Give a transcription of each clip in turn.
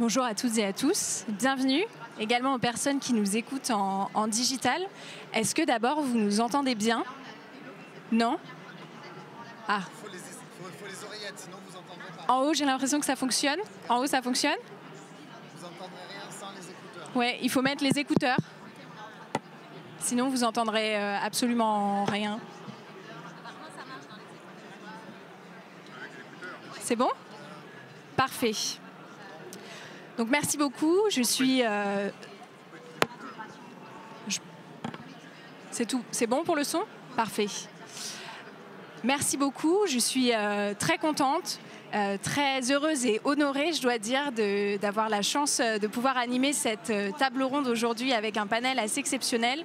Bonjour à toutes et à tous, bienvenue également aux personnes qui nous écoutent en, en digital. Est-ce que d'abord vous nous entendez bien? Non? Ah, en haut j'ai l'impression que ça fonctionne. En haut ça fonctionne? Vous entendrez rien sans les écouteurs. Ouais, il faut mettre les écouteurs. Sinon vous entendrez euh, absolument rien. C'est bon? Parfait. Donc merci beaucoup. Je suis. euh, C'est tout. C'est bon pour le son? Parfait. Merci beaucoup. Je suis euh, très contente, euh, très heureuse et honorée, je dois dire, d'avoir la chance euh, de pouvoir animer cette euh, table ronde aujourd'hui avec un panel assez exceptionnel.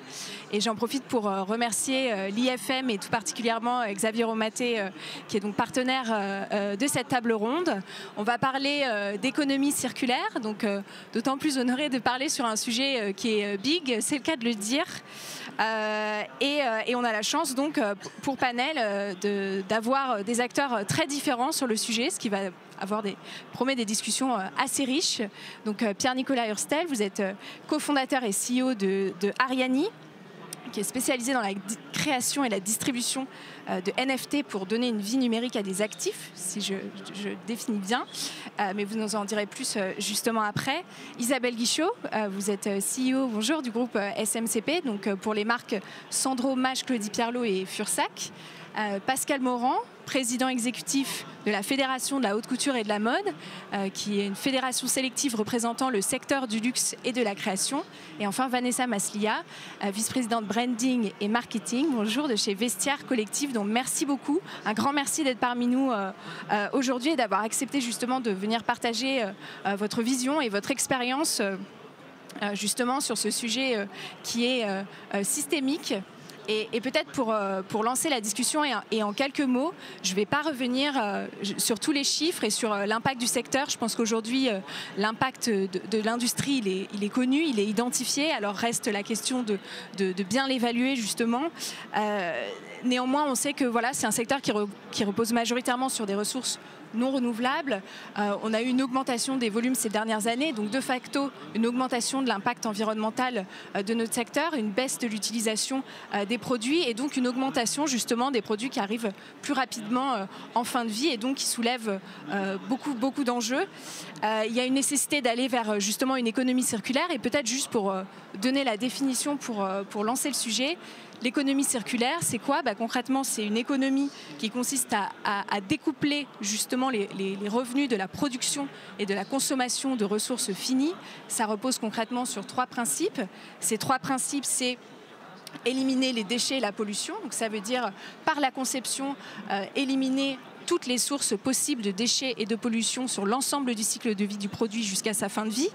Et j'en profite pour remercier l'IFM et tout particulièrement Xavier Romaté, qui est donc partenaire de cette table ronde. On va parler d'économie circulaire, donc d'autant plus honoré de parler sur un sujet qui est big, c'est le cas de le dire. Euh, et, euh, et on a la chance donc euh, pour panel d'avoir des acteurs très différents sur le sujet, ce qui va avoir des promet des discussions assez riches. Donc Pierre-Nicolas Hurstel, vous êtes cofondateur et CEO de, de Ariani qui est spécialisé dans la création et la distribution de NFT pour donner une vie numérique à des actifs, si je, définis bien. Euh, mais vous nous en direz plus euh, justement après. Isabelle Guichot, euh, vous êtes euh, CEO, bonjour, du groupe euh, SMCP, donc euh, pour les marques Sandro, Mage, Claudie Pierlot et Fursac. Euh, Pascal Morand, président exécutif de la Fédération de la haute couture et de la mode, euh, qui est une fédération sélective représentant le secteur du luxe et de la création. Et enfin Vanessa Maslia, euh, vice-présidente branding et marketing, bonjour, de chez Vestiaire Collectif. Donc merci beaucoup, un grand merci d'être parmi nous aujourd'hui et d'avoir accepté justement de venir partager votre vision et votre expérience. justement sur ce sujet qui est systémique. Et, peut-être pour, euh, pour lancer la discussion et, en- quelques mots, je ne vais pas revenir euh, sur tous les chiffres et sur euh, l'impact du secteur. Je pense qu'aujourd'hui, l'impact de, l'industrie, est, connu, il est identifié. Alors reste la question de, bien l'évaluer justement. Néanmoins, on sait que voilà, c'est un secteur qui repose majoritairement sur des ressources non renouvelables. Euh, on a eu une augmentation des volumes ces dernières années, donc de facto une augmentation de l'impact environnemental euh, de notre secteur, une baisse de l'utilisation euh, des produits et donc une augmentation justement des produits qui arrivent plus rapidement en fin de vie et donc qui soulèvent beaucoup, d'enjeux. Il y a une nécessité d'aller vers justement une économie circulaire et peut-être juste pour donner la définition pour lancer le sujet. L'économie circulaire, c'est quoi Bah, Concrètement, c'est une économie qui consiste à, découpler justement les revenus de la production et de la consommation de ressources finies. Ça repose concrètement sur trois principes. Ces trois principes, c'est éliminer les déchets et la pollution. Donc ça veut dire par la conception euh, éliminer toutes les sources possibles de déchets et de pollution sur l'ensemble du cycle de vie du produit jusqu'à sa fin de vie.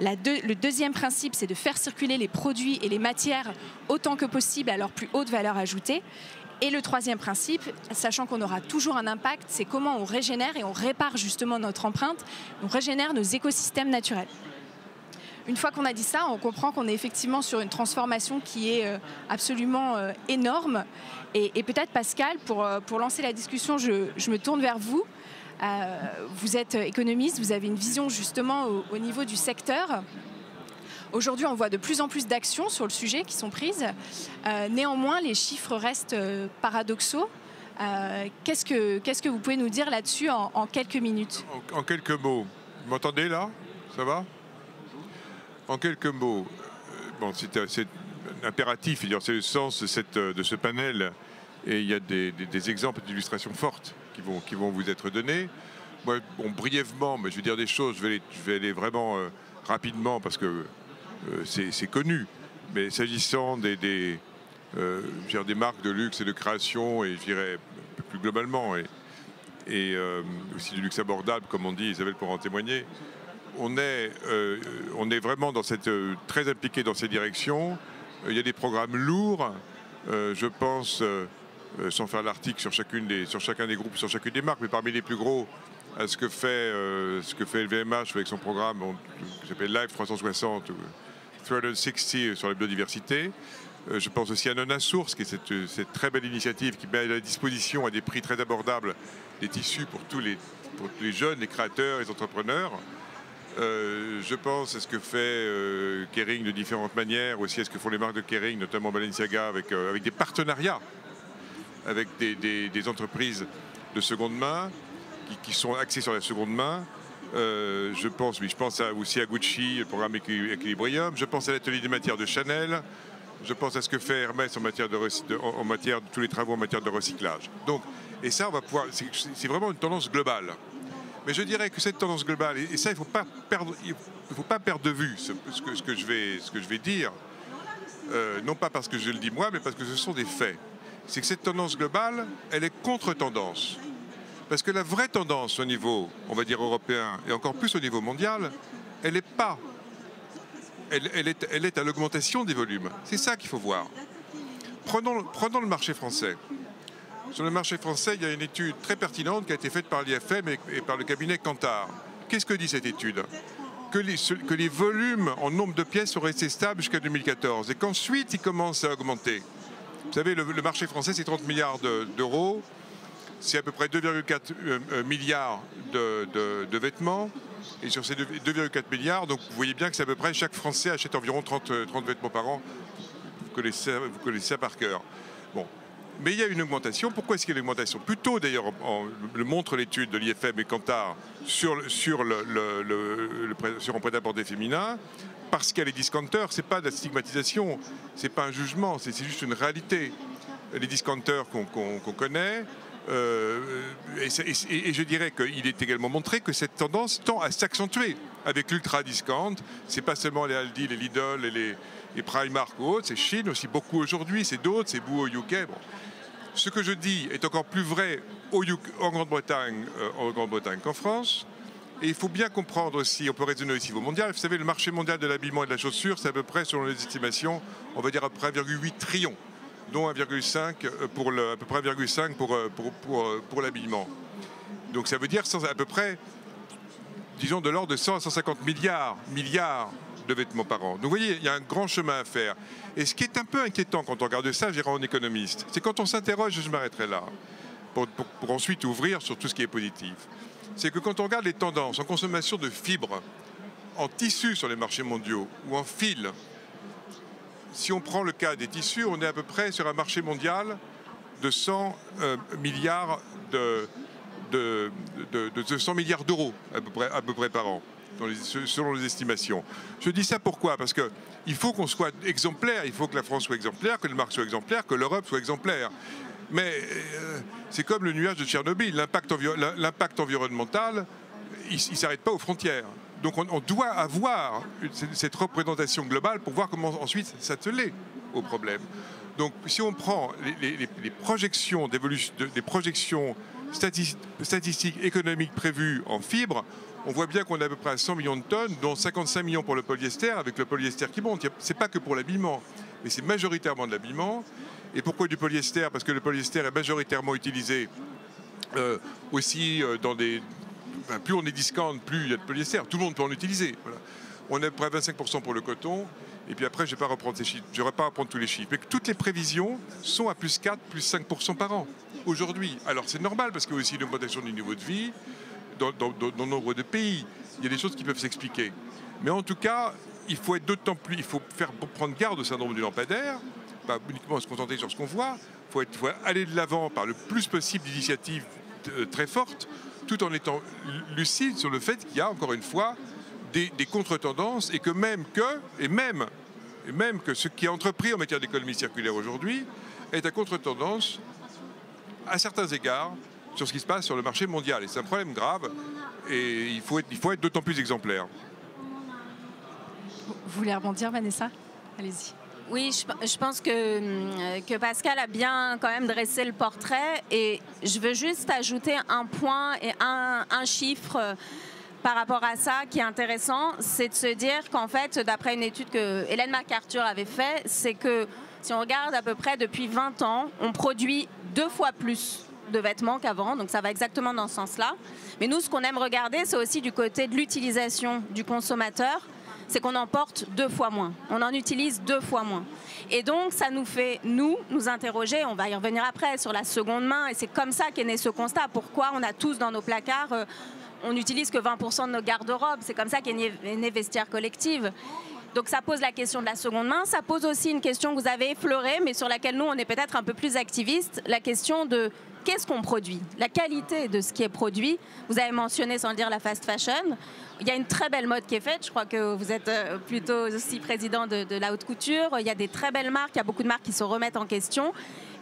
Le deuxième principe, c'est de faire circuler les produits et les matières autant que possible à leur plus haute valeur ajoutée. Et le troisième principe, sachant qu'on aura toujours un impact, c'est comment on régénère et on répare justement notre empreinte, on régénère nos écosystèmes naturels. Une fois qu'on a dit ça, on comprend qu'on est effectivement sur une transformation qui est euh, absolument euh, énorme. Et, peut-être Pascal, pour, euh, pour lancer la discussion, je me tourne vers vous. Euh, vous êtes économiste, vous avez une vision justement au, au niveau du secteur. Aujourd'hui, on voit de plus en plus d'actions sur le sujet qui sont prises. Euh, néanmoins, les chiffres restent euh, paradoxaux. Qu'est-ce que vous pouvez nous dire là-dessus en, quelques minutes? En, quelques mots, vous m'entendez là? Ça va? En quelques mots, bon, c'est impératif, c'est le sens de, ce panel, et il y a des exemples d'illustrations fortes qui vont, qui vont vous être donnés. Moi, brièvement, mais je vais dire des choses, je vais aller, vraiment euh, rapidement parce que euh, c'est connu. Mais s'agissant des, des- euh, des marques de luxe et de création, et je dirais plus globalement, et, euh, aussi du luxe abordable, comme on dit, Isabelle pour en témoigner. On est, on est vraiment dans cette, très impliqué dans ces directions. Il y a des programmes lourds. Je pense, euh, euh, sans faire l'article sur, sur chacun des groupes, sur chacune des marques, mais parmi les plus gros, à ce que fait, euh, ce que fait LVMH avec son programme qui s'appelle Live 360 ou 360 sur la biodiversité. Euh, je pense aussi à Nona Source, qui est cette, très belle initiative qui met à disposition à des prix très abordables des tissus pour tous les, pour les jeunes, les créateurs, les entrepreneurs. Euh, je pense à ce que fait euh, Kering de différentes manières, aussi à ce que font les marques de Kering, notamment Balenciaga, avec, euh, avec des partenariats avec des, entreprises de seconde main qui, sont axées sur la seconde main. Euh, je pense, oui, je pense aussi à Gucci, le programme Equi- Equilibrium. Je pense à l'atelier des matières de Chanel. Je pense à ce que fait Hermès en matière de, de- en matière de tous les travaux en matière de recyclage. Donc, et ça, on va pouvoir. C'est vraiment une tendance globale. Mais je dirais que cette tendance globale, et ça, il ne faut pas perdre, de vue ce, ce que, ce que je vais, ce que je vais dire, euh, non pas parce que je le dis moi, mais parce que ce sont des faits. C'est que cette tendance globale, elle est contre-tendance. Parce que la vraie tendance au niveau, on va dire européen, et encore plus au niveau mondial, elle n'est pas. Elle, est, à l'augmentation des volumes. C'est ça qu'il faut voir. Prenons, le marché français. Sur le marché français, il y a une étude très pertinente qui a été faite par l'IFM et, par le cabinet Kantar. Qu'est-ce que dit cette étude? Que les, que les volumes en nombre de pièces sont restés stables jusqu'à 2014 et qu'ensuite ils commencent à augmenter. Vous savez, le, marché français, c'est 30 milliards de- d'euros. C'est à peu près 2,4 euh, euh, milliards de, vêtements. Et sur ces 2 2,4 milliards, donc vous voyez bien que c'est à peu près chaque Français achète environ 30, euh, 30 vêtements par an. Vous connaissez, ça par cœur. Bon. Mais il y a une augmentation. Pourquoi est-ce qu'il y a une augmentation? Plutôt, d'ailleurs, le montre l'étude de l'IFM et Kantar sur, sur, le, sur prêt-à-porter féminin, parce a les discounters, c'est pas de la stigmatisation, c'est pas un jugement, c'est juste une réalité. Les discounters qu'on connaît, euh, et, je dirais qu'il est également montré que cette tendance tend à s'accentuer avec l'ultra discount. C'est pas seulement les Aldi, les Lidl les, les Primark ou autres, c'est Chine aussi beaucoup aujourd'hui, c'est d'autres, c'est vous au UK. Bon. Ce que je dis est encore plus vrai au UK euh, en Grande-Bretagne qu'en France. Et il faut bien comprendre aussi, on peut raisonner aussi au mondial. Vous savez, le marché mondial de l'habillement et de la chaussure, c'est à peu près, selon les estimations, on va dire à peu près 1,8 trillion, dont 1,5 pour le, à peu près 1,5 pour, euh, euh, pour l'habillement. Donc ça veut dire à peu près, disons, de l'ordre de 100 à 150 milliards, milliards de vêtements par an. Donc vous voyez, il y a un grand chemin à faire. Et ce qui est un peu inquiétant quand on regarde ça, j'irai en économiste, c'est quand on s'interroge, je m'arrêterai là, pour ensuite ouvrir sur tout ce qui est positif. C'est que quand on regarde les tendances en consommation de fibres, en tissus sur les marchés mondiaux ou en fil, si on prend le cas des tissus, on est à peu près sur un marché mondial de 100 euh, milliards de, de, de- de- de 100 milliards d'euros à peu près, par an, selon les estimations. Je dis ça pourquoi? Parce que il faut qu'on soit exemplaire, il faut que la France soit exemplaire, que le Marc soit exemplaire, que l'Europe soit exemplaire. Mais euh, c'est comme le nuage de Tchernobyl, l'impact envi- l'impact environnemental, il ne s'arrête pas aux frontières. Donc on, doit avoir cette- représentation globale pour voir comment ensuite s'atteler au problème. Donc si on prend les, projections projections stati- statistiques économiques prévues en fibres, on voit bien qu'on est à peu près à 100 millions de tonnes, dont 55 millions pour le polyester, avec le polyester qui monte. C'est pas que pour l'habillement, mais c'est majoritairement de l'habillement. Et pourquoi du polyester? Parce que le polyester est majoritairement utilisé euh, aussi euh, dans des. plus on est discount, plus il y a de polyester. Tout le monde peut en utiliser. On est à près à 25% pour le coton. Et puis après, je ne vais pas reprendre ces chiffres. Je vais pas reprendre tous les chiffres. Mais toutes les prévisions sont à plus 4, plus 5% par an aujourd'hui. Alors c'est normal parce qu'il y a aussi une augmentation du niveau de vie dans nombre de pays. Il y a des choses qui peuvent s'expliquer. Mais en tout cas, il faut être d'autant plus. Il faut faire prendre garde au syndrome du lampadaire pas uniquement se contenter sur ce qu'on voit, il faut, aller de l'avant par le plus possible d'initiatives euh, très fortes, tout en étant lucide sur le fait qu'il y a, encore une fois, des, des contre-tendances et que même que, et même, et même que ce qui est entrepris en matière d'économie circulaire aujourd'hui est à contre-tendance à certains égards sur ce qui se passe sur le marché mondial. Et c'est un problème grave et il faut être, il faut être d'autant plus exemplaire. Vous voulez rebondir, Vanessa? Allez-y. Oui, je, pense que, euh, que Pascal a bien quand même dressé le portrait et je veux juste ajouter un point et un, un chiffre euh, par rapport à ça qui est intéressant, c'est de se dire qu'en fait, d'après une étude que Hélène MacArthur avait fait, c'est que si on regarde à peu près depuis 20 ans, on produit deux fois plus de vêtements qu'avant, donc ça va exactement dans ce sens-là. Mais nous, ce qu'on aime regarder, c'est aussi du côté de l'utilisation du consommateur, c'est qu'on en porte deux fois moins, on en utilise deux fois moins. Et donc, ça nous fait, nous, nous interroger, on va y revenir après, sur la seconde main, et c'est comme ça qu'est né ce constat. Pourquoi on a tous dans nos placards, euh, on n'utilise que 20% de nos garde-robes, c'est comme ça qu'est né, né Vestiaire Collective. Donc ça pose la question de la seconde main. Ça pose aussi une question que vous avez effleurée, mais sur laquelle nous, on est peut-être un peu plus activistes, la question de qu'est-ce qu'on produit, la qualité de ce qui est produit. Vous avez mentionné, sans le dire, la fast fashion. Il y a une très belle mode qui est faite. Je crois que vous êtes euh, plutôt aussi président de, la haute couture. Il y a des très belles marques. Il y a beaucoup de marques qui se remettent en question.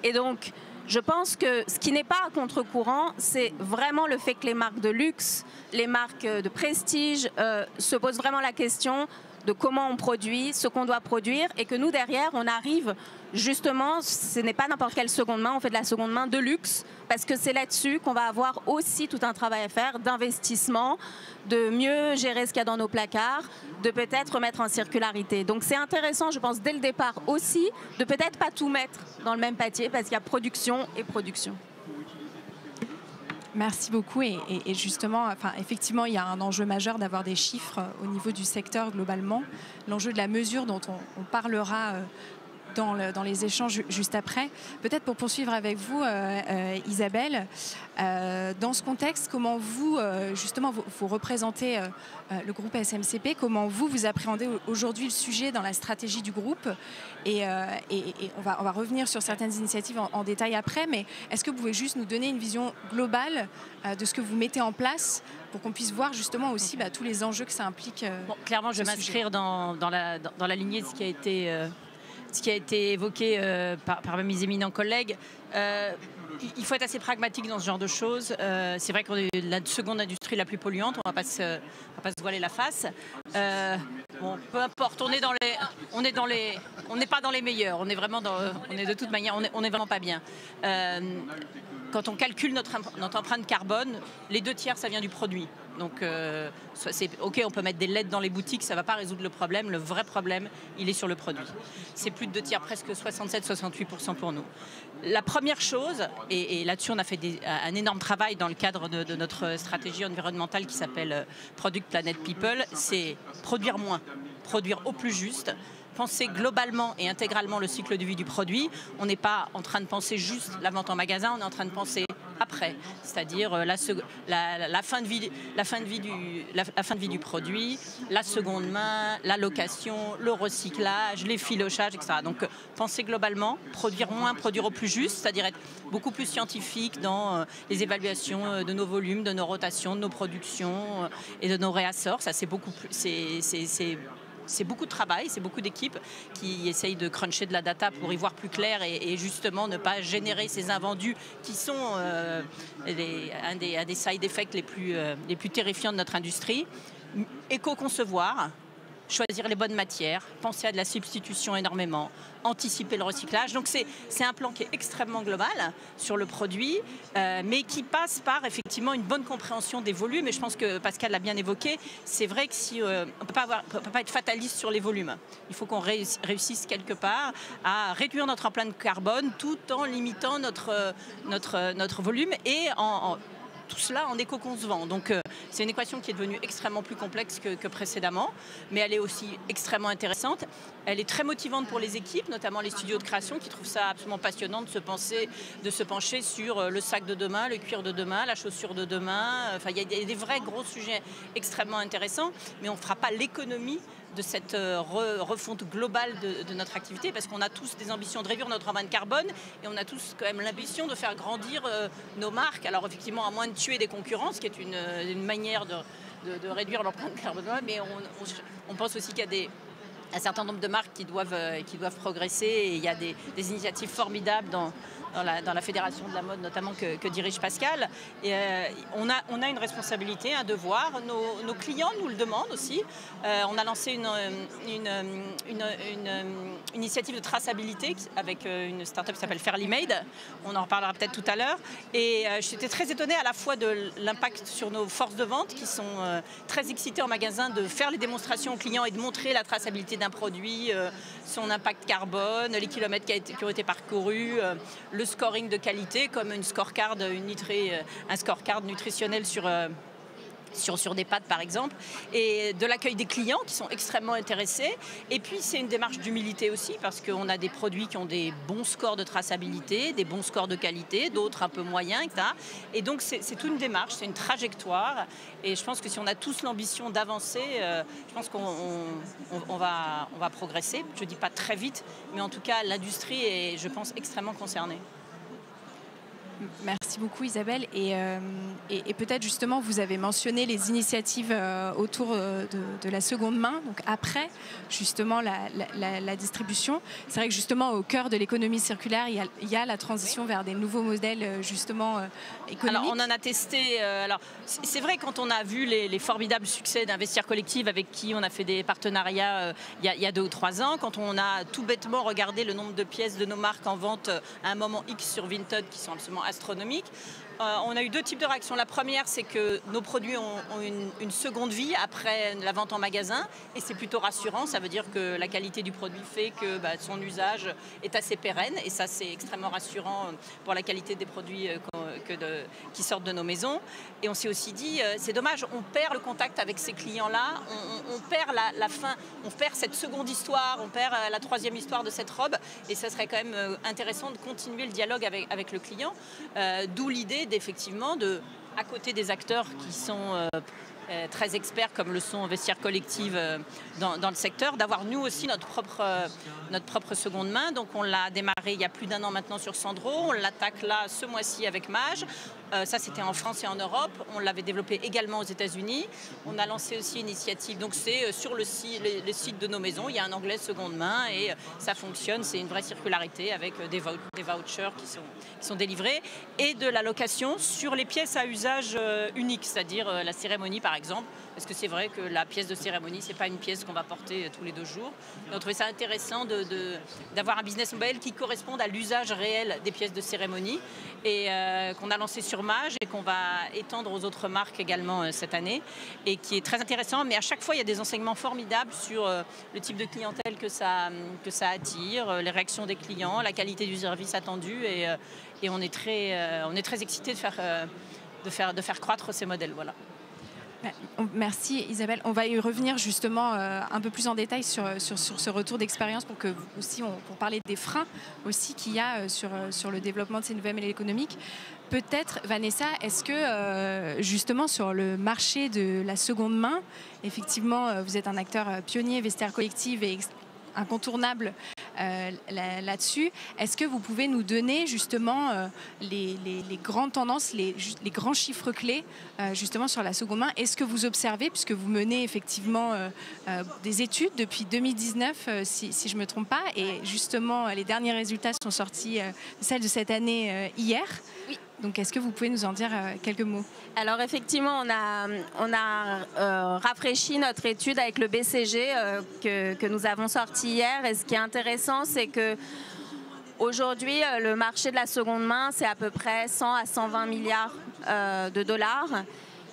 Et donc, je pense que ce qui n'est pas à contre-courant, c'est vraiment le fait que les marques de luxe, les marques de prestige euh, se posent vraiment la question de comment on produit, ce qu'on doit produire, et que nous, derrière, on arrive justement, ce n'est pas n'importe quelle seconde main, on fait de la seconde main de luxe, parce que c'est là-dessus qu'on va avoir aussi tout un travail à faire d'investissement, de mieux gérer ce qu'il y a dans nos placards, de peut-être remettre en circularité. Donc c'est intéressant, je pense, dès le départ aussi, de peut-être pas tout mettre dans le même pâtier, parce qu'il y a production et production. Merci beaucoup. Et, justement, enfin, effectivement, il y a un enjeu majeur d'avoir des chiffres au niveau du secteur globalement. L'enjeu de la mesure dont on, on parlera euh, dans, le, dans, les échanges juste après. Peut-être pour poursuivre avec vous, euh, euh, Isabelle, euh, dans ce contexte, comment vous, justement, vous, vous représentez le groupe SMCP, comment vous, vous appréhendez aujourd'hui le sujet dans la stratégie du groupe et, et, et, on, va, on va revenir sur certaines initiatives en, en détail après, mais est-ce que vous pouvez juste nous donner une vision globale de ce que vous mettez en place pour qu'on puisse voir justement aussi bah, tous les enjeux que ça implique bon, Clairement, je vais m'inscrire dans, dans, la, dans, dans, la lignée de ce qui a été ce qui a été évoqué euh, par, mes éminents collègues. Euh, il faut être assez pragmatique dans ce genre de choses. Euh, c'est vrai qu'on est la seconde industrie la plus polluante, on ne va pas se, voiler la face. Bon, peu importe, on est on n'est pas dans les meilleurs. On est vraiment dans, on est de toute manière, on on est vraiment pas bien. Quand on calcule notre, empreinte carbone, les deux tiers, ça vient du produit. Donc, euh, c'est ok, on peut mettre des LED dans les boutiques, ça ne va pas résoudre le problème. Le vrai problème, il est sur le produit. C'est plus de deux tiers, presque 67-68% pour nous. La première chose, et, là-dessus, on a fait un énorme travail dans le cadre de, de notre stratégie environnementale qui s'appelle euh, Product Planet People, c'est produire moins, produire au plus juste penser globalement et intégralement le cycle de vie du produit. On n'est pas en train de penser juste la vente en magasin, on est en train de penser après, c'est-à-dire euh, la, fin de vie, la, fin de vie du, produit, la seconde main, la location, le recyclage, les filochages, etc. Donc euh, penser globalement, produire moins, produire au plus juste, c'est-à-dire être beaucoup plus scientifique dans euh, les évaluations de nos volumes, de nos rotations, de nos productions et de nos réassorts. Ça, c'est beaucoup plus, c'est beaucoup de travail, c'est beaucoup d'équipes qui essayent de cruncher de la data pour y voir plus clair et, justement ne pas générer ces invendus qui sont euh, un, des, side effects euh, les plus terrifiants de notre industrie. Éco-concevoir, choisir les bonnes matières, penser à de la substitution énormément, anticiper le recyclage. Donc c'est un plan qui est extrêmement global sur le produit, euh, mais qui passe par effectivement une bonne compréhension des volumes. Et je pense que Pascal l'a bien évoqué. C'est vrai que si euh, on avoir, peut pas être fataliste sur les volumes. Il faut qu'on réussisse quelque part à réduire notre empreinte carbone tout en limitant notre notre notre volume et en, tout cela en éco-concevant. Donc euh, c'est une équation qui est devenue extrêmement plus complexe que, précédemment, mais elle est aussi extrêmement intéressante. Elle est très motivante pour les équipes, notamment les studios de création qui trouvent ça absolument passionnant de se, de se pencher sur euh, le sac de demain, le cuir de demain, la chaussure de demain. Enfin, il y a des vrais gros sujets extrêmement intéressants, mais on ne fera pas l'économie de cette euh, refonte globale de, notre activité parce qu'on a tous des ambitions de réduire notre empreinte carbone et on a tous quand même l'ambition de faire grandir euh, nos marques. Alors effectivement, à moins de tuer des concurrents, ce qui est une, une manière de, de, de réduire l'empreinte carbone, mais on, pense aussi qu'il y a un certain nombre de marques qui doivent, euh, progresser et il y a des initiatives formidables dans, dans la, fédération de la mode notamment que, dirige Pascal. Euh, on, a, on a une responsabilité, un devoir. Nos, clients nous le demandent aussi. Euh, on a lancé une, une, une, une initiative de traçabilité avec euh, une start-up qui s'appelle Fairly Made. On en reparlera peut-être tout à l'heure. Et euh, j'étais très étonnée à la fois de l'impact sur nos forces de vente qui sont euh, très excitées en magasin de faire les démonstrations aux clients et de montrer la traçabilité d'un produit, euh, son impact carbone, les kilomètres qui, ont été parcourus, euh, le scoring de qualité comme une scorecard, une euh, un scorecard nutritionnel sur euh, sur, sur des pâtes par exemple, et de l'accueil des clients qui sont extrêmement intéressés. Et puis c'est une démarche d'humilité aussi parce qu'on a des produits qui ont des bons scores de traçabilité, des bons scores de qualité, d'autres un peu moyens, etc. Et donc c'est toute une démarche, c'est une trajectoire. Et je pense que si on a tous l'ambition d'avancer, euh, je pense qu'on on- on- on va, on va progresser. Je ne dis pas très vite, mais en tout cas l'industrie est, je pense, extrêmement concernée. Merci beaucoup Isabelle. Et, euh, et- et peut-être justement, vous avez mentionné les initiatives euh, autour euh, de, de la seconde main, donc après justement la, la- la- la distribution. C'est vrai que justement au cœur de l'économie circulaire, il y, a, il y a la transition vers des nouveaux modèles justement euh, économiques. Alors, on en a testé. alors, c'est vrai quand on a vu les, les formidables succès d'Investir Collective avec qui on a fait des partenariats il y, a- il y a deux ou trois ans, quand on a tout bêtement regardé le nombre de pièces de nos marques en vente à un moment X sur Vinted qui sont absolument astronomiques. Euh, on a eu deux types de réactions. La première, c'est que nos produits ont, une, seconde vie après la vente en magasin, et c'est plutôt rassurant. Ça veut dire que la qualité du produit fait que bah, son usage est assez pérenne, et ça, c'est extrêmement rassurant euh, pour la qualité des produits euh, qui sortent de nos maisons. Et on s'est aussi dit, c'est dommage, on perd le contact avec ces clients-là, on, perd la, fin, on perd cette seconde histoire, on perd la troisième histoire de cette robe, et ça serait quand même intéressant de continuer le dialogue avec, avec le client. D'où l'idée d'effectivement de, à côté des acteurs qui sont euh, euh, très experts comme le sont Vestiaire Collective euh, dans, le secteur, d'avoir nous aussi notre propre, notre propre seconde main. Donc on l'a démarré il y a plus d'un an maintenant sur Sandro, on l'attaque là ce mois-ci avec Mage. Euh, ça c'était en France et en Europe. On l'avait développé également aux États-Unis. On a lancé aussi une initiative. Donc c'est euh, sur le site, de nos maisons, il y a un onglet seconde main et euh, ça fonctionne. C'est une vraie circularité avec des, vou- des vouchers qui sont, délivrés et de la location sur les pièces à usage unique, c'est-à-dire la cérémonie par exemple. Parce que c'est vrai que la pièce de cérémonie, c'est pas une pièce qu'on va porter euh, tous les deux jours. Et on trouvait ça intéressant d'avoir un business model qui corresponde à l'usage réel des pièces de cérémonie et euh, qu'on a lancé sur Mage et qu'on va étendre aux autres marques également euh, cette année et qui est très intéressant. Mais à chaque fois, il y a des enseignements formidables sur le type de clientèle que ça, attire, les réactions des clients, la qualité du service attendu et, on est très, excités de faire, de, faire, de faire croître ces modèles. Voilà. On- Merci Isabelle. On va y revenir justement euh, un peu plus en détail sur, ce retour d'expérience pour que aussi on, pour parler des freins aussi qu'il y a euh, sur, euh, sur le développement de ces nouvelles modèles économiques. Peut-être Vanessa, est-ce que justement sur le marché de la seconde main, effectivement vous êtes un acteur pionnier, vestiaire collective et incontournable euh, là- là-dessus. Est-ce que vous pouvez nous donner justement euh, les, les- grandes tendances, les, grands chiffres clés euh, justement sur la seconde main? Est-ce que vous observez, puisque vous menez effectivement des études depuis 2019, euh, si, je ne me trompe pas, et justement les derniers résultats sont sortis, celles de cette année hier? Donc est-ce que vous pouvez nous en dire euh, quelques mots? Alors effectivement, on a, euh, rafraîchi notre étude avec le BCG euh, que, nous avons sorti hier. Et ce qui est intéressant, c'est que aujourd'hui, le marché de la seconde main, c'est à peu près 100 à 120 milliards de dollars.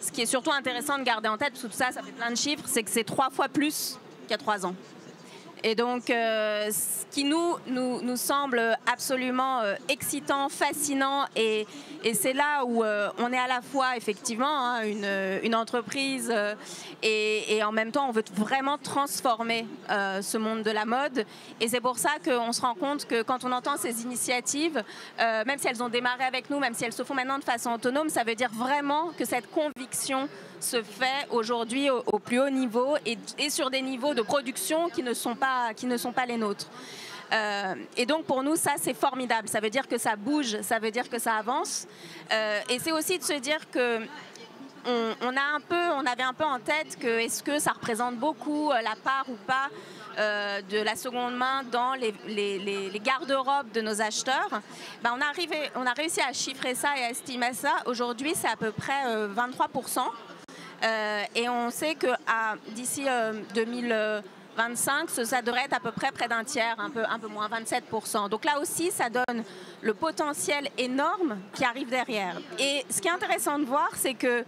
Ce qui est surtout intéressant de garder en tête, parce que tout ça, ça fait plein de chiffres, c'est que c'est trois fois plus qu'il y a trois ans. Et donc, euh, ce qui nous, nous, nous semble absolument euh, excitant, fascinant, et, et c'est là où euh, on est à la fois effectivement hein, une, une entreprise et, et en même temps on veut vraiment transformer ce monde de la mode. Et c'est pour ça qu'on se rend compte que quand on entend ces initiatives, même si elles ont démarré avec nous, même si elles se font maintenant de façon autonome, ça veut dire vraiment que cette conviction se fait aujourd'hui au, plus haut niveau et, sur des niveaux de production qui ne sont pas, qui ne sont pas les nôtres. Euh, et donc pour nous, ça c'est formidable. Ça veut dire que ça bouge, ça veut dire que ça avance. Euh, et c'est aussi de se dire que on, a un peu, on avait un peu en tête que est-ce que ça représente beaucoup euh, la part ou pas de la seconde main dans les, les, garde-robes de nos acheteurs, ben on, on a réussi à chiffrer ça et à estimer ça. Aujourd'hui, c'est à peu près 23%. Euh, et on sait que d'ici 2025, ça devrait être à peu près près d'un tiers, un peu, un peu moins, 27%. Donc là aussi, ça donne le potentiel énorme qui arrive derrière. Et ce qui est intéressant de voir, c'est que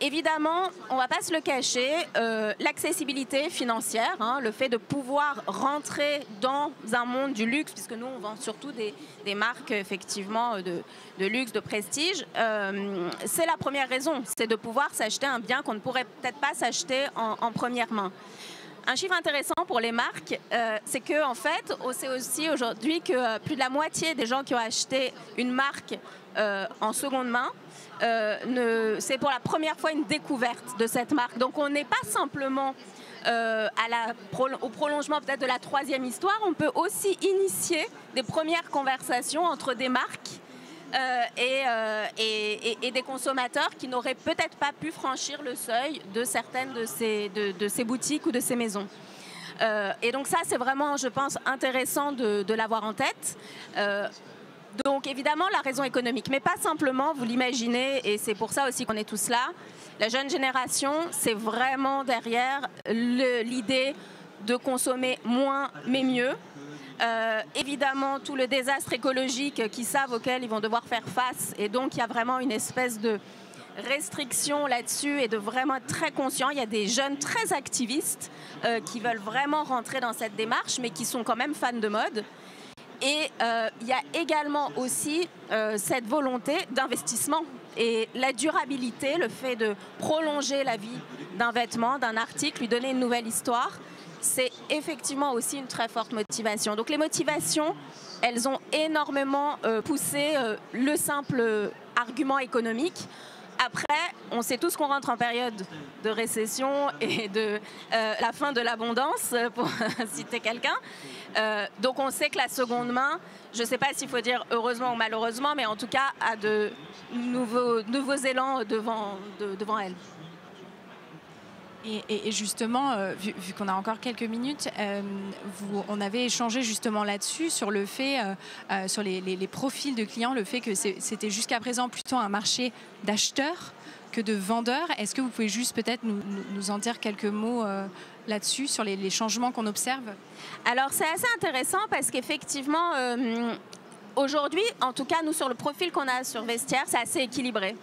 Évidemment, on ne va pas se le cacher, euh, l'accessibilité financière, hein, le fait de pouvoir rentrer dans un monde du luxe, puisque nous, on vend surtout des, marques effectivement de, luxe, de prestige, euh, c'est la première raison, c'est de pouvoir s'acheter un bien qu'on ne pourrait peut-être pas s'acheter en, première main. Un chiffre intéressant pour les marques, euh, c'est que en fait, on sait aussi aujourd'hui que plus de la moitié des gens qui ont acheté une marque en seconde main c'est pour la première fois une découverte de cette marque. Donc on n'est pas simplement euh, au prolongement peut-être de la troisième histoire, on peut aussi initier des premières conversations entre des marques euh, et, des consommateurs qui n'auraient peut-être pas pu franchir le seuil de certaines de ces, boutiques ou de ces maisons. et donc ça, c'est vraiment, je pense, intéressant de l'avoir en tête. Donc évidemment la raison économique, mais pas simplement, vous l'imaginez, et c'est pour ça aussi qu'on est tous là. La jeune génération, c'est vraiment derrière l'idée de consommer moins mais mieux. Euh, évidemment, tout le désastre écologique qu'ils savent auquel ils vont devoir faire face, et donc il y a vraiment une espèce de restriction là-dessus et de vraiment être très conscient. Il y a des jeunes très activistes euh, qui veulent vraiment rentrer dans cette démarche, mais qui sont quand même fans de mode. Et euh, il y a également aussi euh, cette volonté d'investissement et la durabilité, le fait de prolonger la vie d'un vêtement, d'un article, lui donner une nouvelle histoire, c'est effectivement aussi une très forte motivation. Donc les motivations, elles ont énormément euh, poussé le simple argument économique. Après, on sait tous qu'on rentre en période de récession et de la fin de l'abondance, pour citer quelqu'un. Euh, donc on sait que la seconde main, je ne sais pas s'il faut dire heureusement ou malheureusement, mais en tout cas a de nouveaux, nouveaux élans devant elle. Et, justement, euh, vu, qu'on a encore quelques minutes, euh, on avait échangé justement là-dessus, sur le fait, sur les, les, profils de clients, le fait que c'était jusqu'à présent plutôt un marché d'acheteurs que de vendeurs. Est-ce que vous pouvez juste peut-être nous, en dire quelques mots là-dessus, sur les, changements qu'on observe? Alors c'est assez intéressant parce qu'effectivement, euh, aujourd'hui, en tout cas nous sur le profil qu'on a sur Vestiaire, c'est assez équilibré.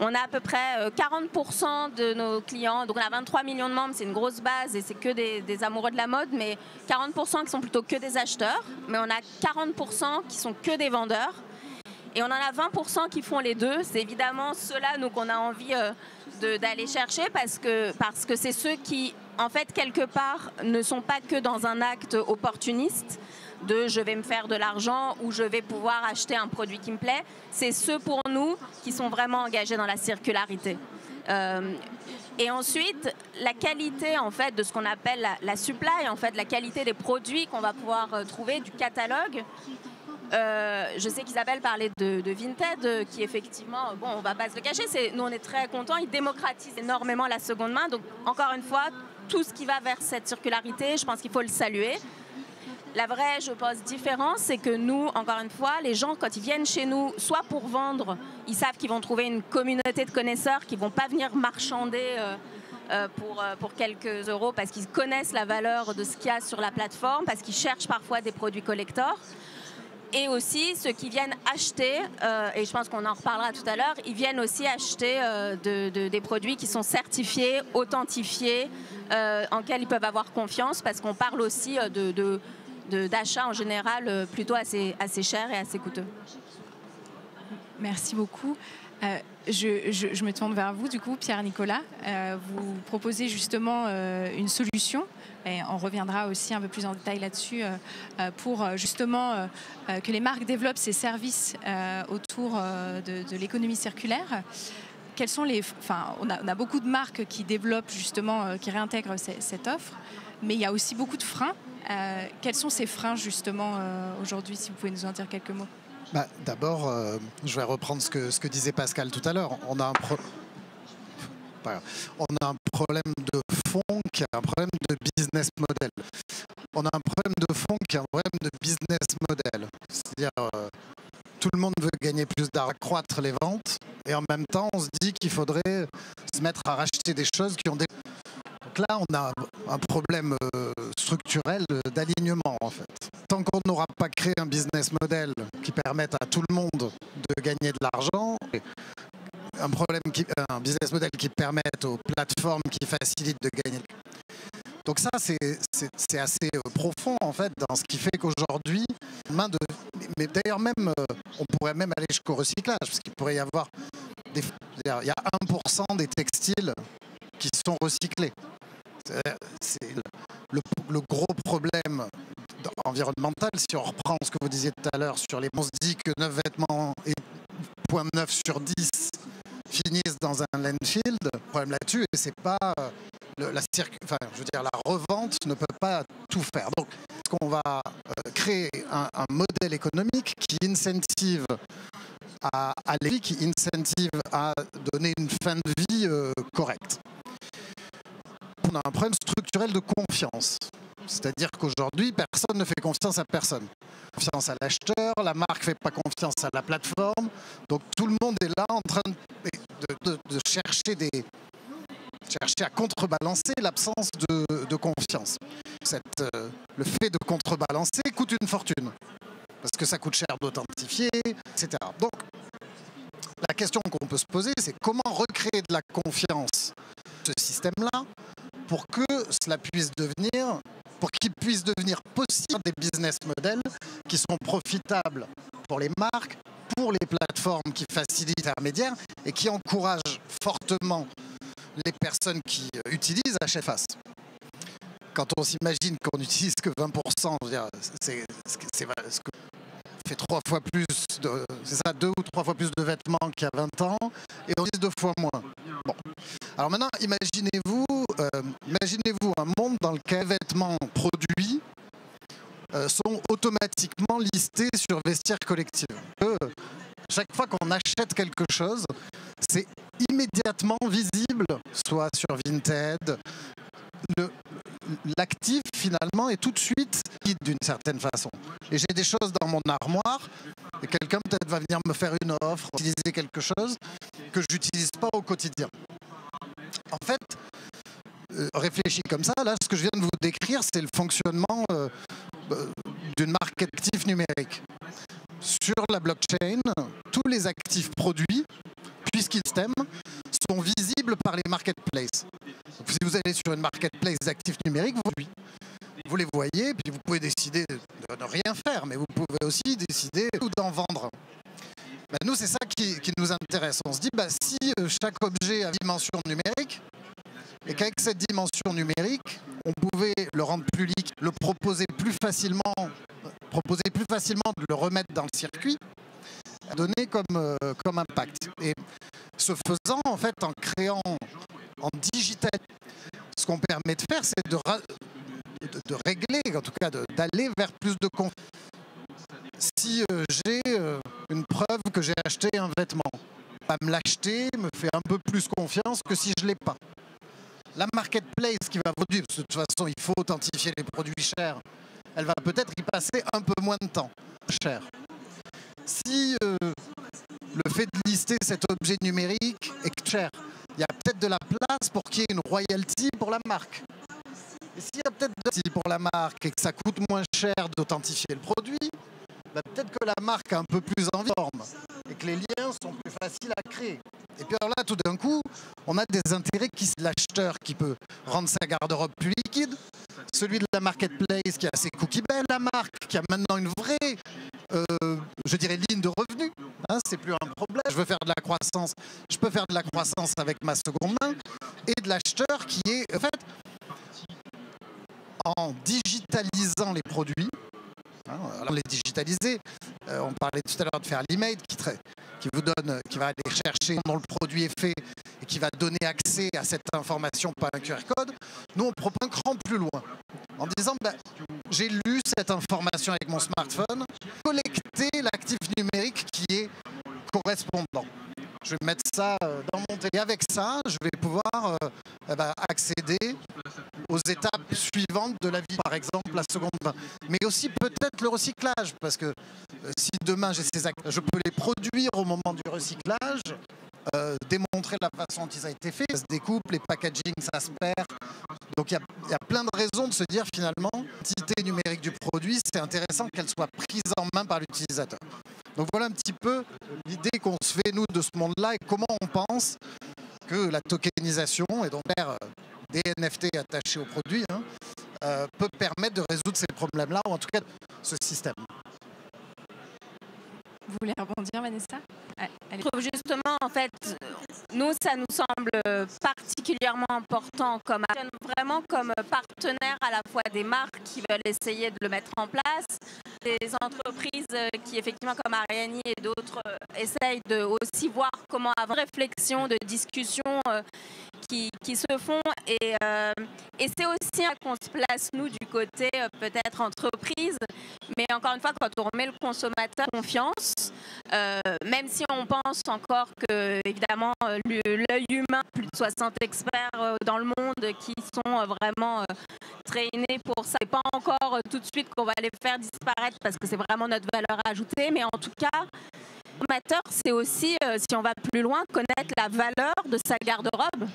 On a à peu près 40% euh, de nos clients, donc on a 23 millions de membres, c'est une grosse base et c'est que des, amoureux de la mode, mais 40% qui sont plutôt que des acheteurs, mais on a 40% qui sont que des vendeurs. Et on en a 20% qui font les deux. C'est évidemment ceux-là, nous, qu'on a envie euh, d'aller chercher parce que c'est parce ceux qui en fait, quelque part, ne sont pas que dans un acte opportuniste de je vais me faire de l'argent ou je vais pouvoir acheter un produit qui me plaît. C'est ceux pour nous qui sont vraiment engagés dans la circularité. Euh, et ensuite, la qualité en fait de ce qu'on appelle la, supply, en fait, la qualité des produits qu'on va pouvoir euh, trouver du catalogue. Euh, je sais qu'Isabelle parlait de, de, Vinted, qui effectivement, bon, on va pas se le cacher, nous on est très contents, ils démocratisent énormément la seconde main. Donc encore une fois, tout ce qui va vers cette circularité, je pense qu'il faut le saluer. La vraie, je pense, différence, c'est que nous, encore une fois, les gens, quand ils viennent chez nous, soit pour vendre, ils savent qu'ils vont trouver une communauté de connaisseurs qui ne vont pas venir marchander euh, euh, pour, euh, pour quelques euros parce qu'ils connaissent la valeur de ce qu'il y a sur la plateforme, parce qu'ils cherchent parfois des produits collectors et aussi ceux qui viennent acheter, et je pense qu'on en reparlera tout à l'heure, ils viennent aussi acheter des produits qui sont certifiés, authentifiés, en lesquels ils peuvent avoir confiance, parce qu'on parle aussi de, d'achats en général plutôt assez, assez chers et assez coûteux. Merci beaucoup. je, me tourne vers vous, du coup, Pierre-Nicolas. vous proposez justement une solution et on reviendra aussi un peu plus en détail là-dessus euh, euh, pour euh, justement que les marques développent ces services autour de, l'économie circulaire. Quels sont les, enfin, on a, beaucoup de marques qui développent justement, qui réintègrent cette offre, mais il y a aussi beaucoup de freins. Quels sont ces freins justement aujourd'hui, si vous pouvez nous en dire quelques mots? Bah, D'abord, je vais reprendre ce que, disait Pascal tout à l'heure. On a un, problème de fond qui est un problème de business model. On a un problème de fond qui est un problème de business model. C'est-à-dire, euh, tout le monde veut gagner plus d'argent, accroître les ventes, et en même temps, on se dit qu'il faudrait se mettre à racheter des choses qui ont des... Donc là, on a un problème euh, structurel d'alignement, en fait. Tant qu'on n'aura pas créé un business model qui permette à tout le monde de gagner de l'argent, un problème qui, un business model qui permette aux plateformes qui facilitent de gagner. Donc ça, c'est assez euh, profond en fait dans ce qui fait qu'aujourd'hui, mais d'ailleurs même, euh, on pourrait même aller jusqu'au recyclage, parce qu'il pourrait y avoir des, il y a 1% des textiles qui sont recyclés. C'est le, gros problème environnemental, si on reprend ce que vous disiez tout à l'heure sur les... On se dit que 9 vêtements et 0.9 sur 10 finissent dans un landfill. Le problème là-dessus, et c'est pas euh, la enfin, je veux dire, la revente ne peut pas tout faire. Donc, est-ce qu'on va euh, créer un, modèle économique qui incentive à aller, qui incentive à donner une fin de vie euh, correcte? A un problème structurel de confiance. C'est-à-dire qu'aujourd'hui, personne ne fait confiance à personne. Confiance à l'acheteur, la marque ne fait pas confiance à la plateforme. Donc tout le monde est là en train de, chercher, des, chercher à contrebalancer l'absence de, confiance. Euh, le fait de contrebalancer coûte une fortune. Parce que ça coûte cher d'authentifier, etc. Donc la question qu'on peut se poser, c'est comment recréer de la confiance ce système-là pour que cela puisse devenir pour qu'il puisse devenir possible des business models qui sont profitables pour les marques, pour les plateformes qui facilitent l'intermédiaire et qui encouragent fortement les personnes qui utilisent HFAS. Quand on s'imagine qu'on n'utilise que 20%, c'est ce que fait trois fois plus, c'est ça, deux ou trois fois plus de vêtements qu'il y a 20 ans, et on utilise deux fois moins. Bon. Alors maintenant, imaginez-vous, euh, imaginez-vous un monde dans lequel les vêtements produits euh, sont automatiquement listés sur vestiaire collectif. chaque fois qu'on achète quelque chose, c'est immédiatement visible, soit sur Vinted. L'actif finalement est tout de suite guide d'une certaine façon. Et j'ai des choses dans mon armoire et quelqu'un peut-être va venir me faire une offre, utiliser quelque chose que je n'utilise pas au quotidien. En fait, euh, réfléchi comme ça, là, ce que je viens de vous décrire, c'est le fonctionnement euh, euh, d'une marque actif numérique. Sur la blockchain, tous les actifs produits, puisqu'ils STEM, sont visibles par les marketplaces. Si vous allez sur une marketplace d'actifs numériques, vous, les voyez, puis vous pouvez décider de ne rien faire, mais vous pouvez aussi décider d'en vendre. Bah, nous, c'est ça qui, nous intéresse. On se dit, bah, si euh, chaque objet a dimension numérique, et qu'avec cette dimension numérique, on pouvait le rendre plus liquide, le proposer plus facilement, proposer plus facilement de le remettre dans le circuit, donner euh, comme impact. Et ce faisant, en fait, en créant, en digital, ce qu'on permet de faire, c'est de, régler, en tout cas d'aller vers plus de confiance si euh, j'ai euh, une preuve que j'ai acheté un vêtement. Pas me l'acheter me fait un peu plus confiance que si je ne l'ai pas. La marketplace qui va produire, parce que de toute façon il faut authentifier les produits chers, elle va peut-être y passer un peu moins de temps cher. Si euh, le fait de lister cet objet numérique est cher, il y a peut-être de la place pour qu'il y ait une royalty pour la marque. Et s'il y a peut-être de pour la marque et que ça coûte moins cher d'authentifier le produit, bah, peut-être que la marque a un peu plus en forme et que les liens sont plus faciles à créer. Et puis alors là, tout d'un coup, on a des intérêts qui l'acheteur qui peut rendre sa garde-robe plus liquide, celui de la marketplace qui a ses cookies belles, la marque qui a maintenant une vraie, je dirais, ligne de revenus. Hein, c'est plus un problème. Je veux faire de la croissance, je peux faire de la croissance avec ma seconde main et de l'acheteur qui est, en fait, en digitalisant les produits, Hein, alors les digitaliser. Euh, on parlait tout à l'heure de faire l'email qui, qui vous donne, qui va aller chercher dont le produit est fait et qui va donner accès à cette information par un QR code. Nous, on propose un cran plus loin en disant ben, j'ai lu cette information avec mon smartphone, collecter l'actif numérique qui est correspondant. je vais mettre ça euh, dans mon. Et avec ça, je vais pouvoir euh, eh ben, accéder aux étapes suivantes de la vie, par exemple la seconde main. Mais aussi peut-être le recyclage, parce que euh, si demain j'ai ces actes, je peux les produire au moment du recyclage, euh, démontrer la façon dont ils ont été faits, ça se découpe, les packaging, ça se perd. Donc il y, a- y a plein de raisons de se dire finalement, l'identité numérique du produit, c'est intéressant qu'elle soit prise en main par l'utilisateur. Donc voilà un petit peu l'idée qu'on se fait nous de ce monde-là et comment on pense que la tokenisation et donc faire euh, des NFT attachés au produit hein, euh, peut permettre de résoudre ces problèmes-là ou en tout cas ce système. Vous voulez rebondir, Vanessa? Ah, allez. Je trouve justement, en fait, nous, ça nous semble particulièrement important comme vraiment comme partenaire à la fois des marques qui veulent essayer de le mettre en place, des entreprises euh, qui effectivement comme Ariani et d'autres euh, essayent de aussi voir comment avoir réflexion, de discussion euh, qui, qui se font. Et, et c'est aussi qu'on se place nous du côté peut-être entreprise, mais encore une fois quand on remet le consommateur confiance, même si on pense encore que, évidemment, l'œil humain, plus de 60 experts dans le monde qui sont vraiment traînés pour ça, et pas encore tout de suite qu'on va les faire disparaître parce que c'est vraiment notre valeur ajoutée, mais en tout cas, consommateur, c'est aussi, euh, si on va plus loin, connaître la valeur de sa garde-robe.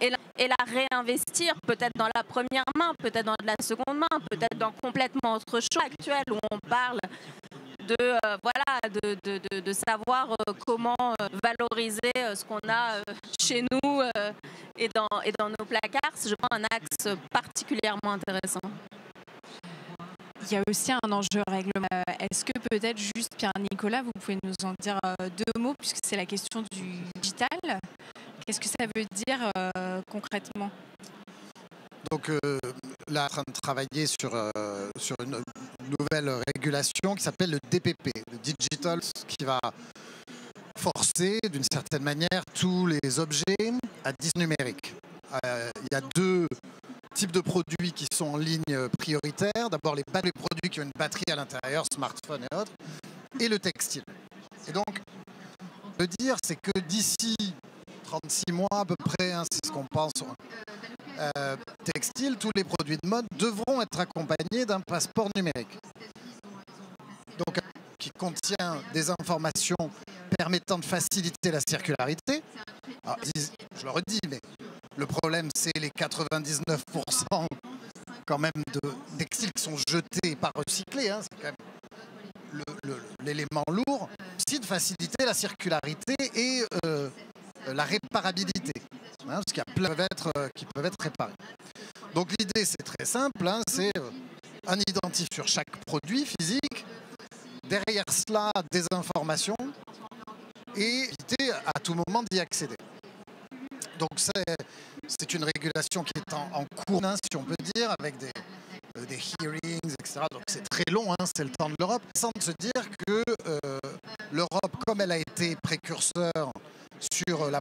Et la, réinvestir peut-être dans la première main, peut-être dans de la seconde main, peut-être dans complètement autre chose actuel où on parle de euh, voilà de, savoir euh, comment valoriser ce qu'on a chez nous et dans nos placards c'est un axe particulièrement intéressant Il y a aussi un enjeu règlement. Euh, Est-ce que peut-être juste Pierre-Nicolas, vous pouvez nous en dire euh, deux mots, puisque c'est la question du digital? Qu'est-ce que ça veut dire euh, concrètement? Donc là, en train de travailler sur, sur une nouvelle régulation qui s'appelle le DPP, le Digital, qui va forcer d'une certaine manière tous les objets à 10 numériques. Il y a deux types de produits qui sont en ligne prioritaire. D'abord les, ba- les produits qui ont une batterie à l'intérieur, smartphone et autres, et le textile. Et donc, le dire, c'est que d'ici 36 mois à peu près, hein, c'est ce qu'on pense, euh, textile, tous les produits de mode devront être accompagnés d'un passeport numérique. Donc, qui contient des informations permettant de faciliter la circularité. Je le redis, mais le problème, c'est les 99% quand même de textiles qui sont jetés et pas recyclés. hein, c'est quand même l'élément lourd. Aussi de faciliter la circularité et euh, la réparabilité. hein, parce qu'il y a plein qui peuvent être, euh, qui peuvent être réparés. Donc l'idée, c'est très simple, hein, c'est euh, un identif sur chaque produit physique, derrière cela des informations et éviter à tout moment d'y accéder. Donc c'est une régulation qui est en, cours, hein, si on peut dire, avec des, euh, hearings, etc. Donc c'est très long, hein, c'est le temps de l'Europe. Sans se dire que euh, l'Europe, comme elle a été précurseur sur euh, la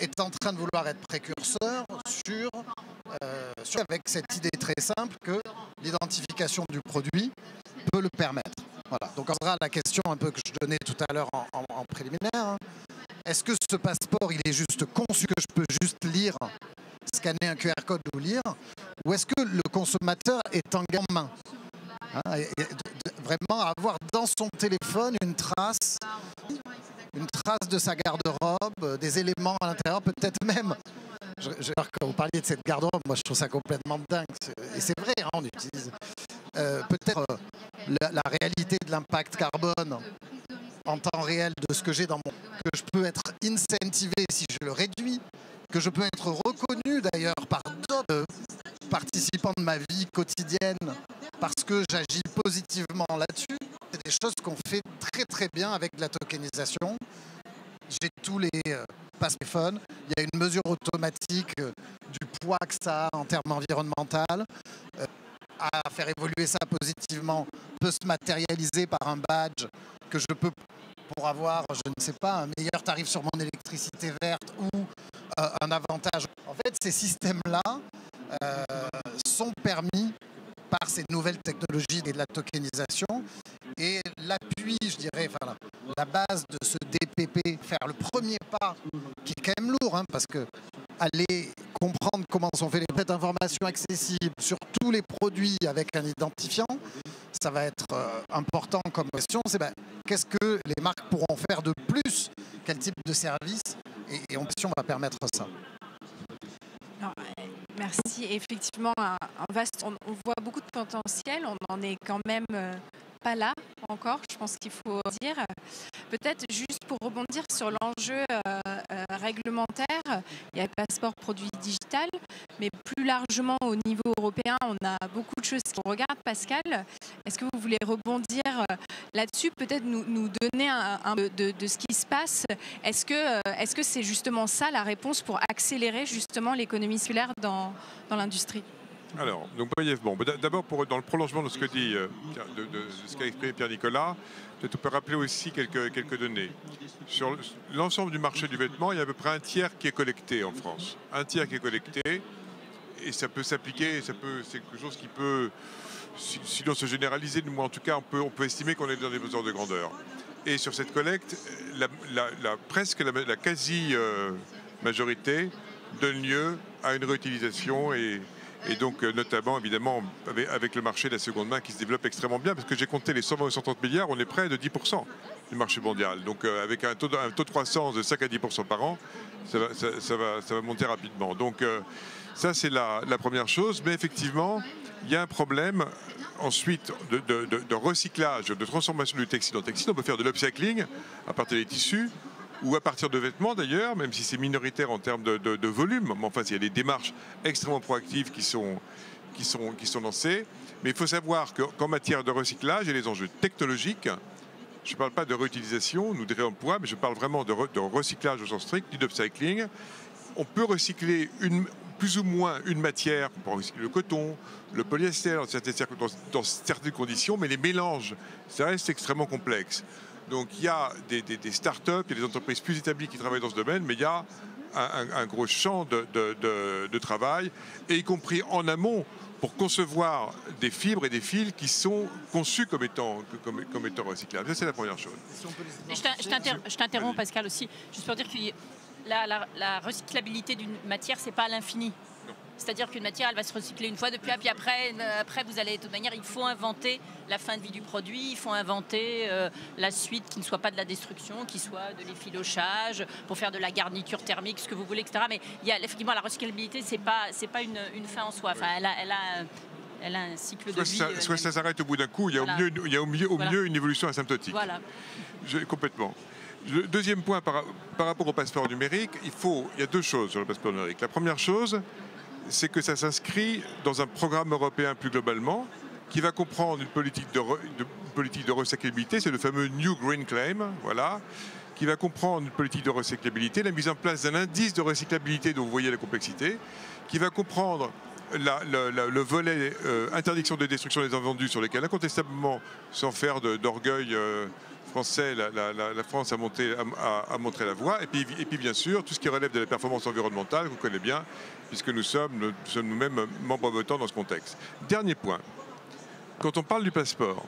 est en train de vouloir être précurseur sur- avec cette idée très simple que l'identification du produit peut le permettre. Voilà. Donc on sera la question un peu que je donnais tout à l'heure en, préliminaire. hein. Est-ce que ce passeport il est juste conçu que je peux juste lire, scanner un QR code ou lire, ou est-ce que le consommateur est en main Hein, Vraiment avoir dans son téléphone une trace une trace de sa garde-robe, euh, des éléments à l'intérieur, peut-être même. Je, quand vous parliez de cette garde-robe, moi je trouve ça complètement dingue. Et c'est vrai, hein, on utilise euh, peut-être euh, la, réalité de l'impact carbone en temps réel de ce que j'ai dans mon. que je peux être incentivé si je le réduis, que je peux être reconnu d'ailleurs par d'autres participants de ma vie quotidienne parce que j'agis positivement là-dessus. C'est des choses qu'on fait très très bien avec la tokenisation. J'ai tous les euh, passe. Il y a une mesure automatique euh, du poids que ça a en termes environnementaux. À faire évoluer ça positivement peut se matérialiser par un badge que je peux pour avoir, je ne sais pas, un meilleur tarif sur mon électricité verte ou euh, un avantage. En fait, ces systèmes-là euh, sont permis par ces nouvelles technologies et de la tokenisation. Et l'appui, je dirais, la, base de ce DPP faire le premier pas, qui est quand même lourd, hein, parce que aller comprendre comment sont faits les d'informations accessibles sur tous les produits avec un identifiant, ça va être euh, important comme question. C'est ben, qu'est-ce que les marques pourront faire de plus? Quel type de service? Et, et on va permettre ça. merci. Effectivement, un, vaste, on, voit beaucoup de potentiel. On en est quand même euh, pas là encore, je pense qu'il faut dire. Peut-être juste pour rebondir sur l'enjeu euh, euh, réglementaire, il y a le passeport produit digital, mais plus largement au niveau européen, on a beaucoup de choses qu'on regarde. Pascal, est-ce que vous voulez rebondir euh, là-dessus, peut-être nous, donner un, de, de, ce qui se passe Est-ce que c'est justement ça la réponse pour accélérer justement l'économie dans, dans l'industrie? Alors, donc brièvement, d'abord dans le prolongement de ce que dit, euh, de, ce qu'a exprimé Pierre-Nicolas, peut-être on peut rappeler aussi quelques, quelques données. Sur l'ensemble du marché du vêtement, il y a à peu près un tiers qui est collecté en France. Un tiers qui est collecté, et ça peut s'appliquer, ça peut, c'est quelque chose qui peut, sinon se généraliser, mais en tout cas, on peut, on peut estimer qu'on est dans des besoins de grandeur. Et sur cette collecte, la, presque la, quasi-majorité euh, donne lieu à une réutilisation et et donc, euh, notamment, évidemment, avec le marché de la seconde main qui se développe extrêmement bien, parce que j'ai compté les 120 ou 130 milliards, on est près de 10% du marché mondial. Donc, euh, avec un taux, de, croissance de 5 à 10% par an, ça va, monter rapidement. Donc, euh, ça, c'est la, première chose. Mais effectivement, il y a un problème ensuite de, de, recyclage, de transformation du textile en textile. On peut faire de l'upcycling à partir des tissus ou à partir de vêtements d'ailleurs, même si c'est minoritaire en termes de, volume. Mais enfin, il y a des démarches extrêmement proactives qui sont, qui sont, qui sont lancées. Mais il faut savoir qu'en matière de recyclage, il y a les enjeux technologiques. Je ne parle pas de réutilisation, nous de réemploi, mais je parle vraiment de, recyclage au sens strict, du upcycling. On peut recycler plus ou moins une matière, on peut recycler le coton, le polyester dans certaines conditions, mais les mélanges, ça reste extrêmement complexe. Donc il y a des, start-up, il y a des entreprises plus établies qui travaillent dans ce domaine, mais il y a un, gros champ de, travail, et y compris en amont pour concevoir des fibres et des fils qui sont conçus comme étant, comme, comme étant recyclables. Ça, c'est la première chose. Je t'interromps, Pascal, aussi, juste pour dire que la, la, la recyclabilité d'une matière, c'est pas à l'infini. C'est-à-dire qu'une matière, elle va se recycler une fois depuis, puis après, euh, après, vous allez, de toute manière, il faut inventer la fin de vie du produit, il faut inventer euh, la suite qui ne soit pas de la destruction, qui soit de l'effilochage, pour faire de la garniture thermique, ce que vous voulez, etc. Mais il y a, effectivement, la recyclabilité, c'est pas, c'est pas une, fin en soi. Enfin, elle a, elle a elle a un cycle de vie. Ça, euh, soit ça s'arrête au bout d'un coup, il y a au mieux, il y a au mieux, au mieux une évolution asymptotique. Voilà. complètement. Le deuxième point par, par, rapport au passeport numérique, il, faut, il y a deux choses sur le passeport numérique. La première chose, c'est que ça s'inscrit dans un programme européen plus globalement qui va comprendre une politique de, politique de recyclabilité, c'est le fameux New Green Claim, voilà, qui va comprendre une politique de recyclabilité, la mise en place d'un indice de recyclabilité dont vous voyez la complexité, qui va comprendre le volet euh, interdiction de destruction des invendus sur lesquels incontestablement, sans faire d'orgueil euh, la, France a, montré la voie. Et puis, bien sûr, tout ce qui relève de la performance environnementale, vous connaissez bien, puisque nous sommes, nous-mêmes membres votants dans ce contexte. Dernier point. Quand on parle du passeport,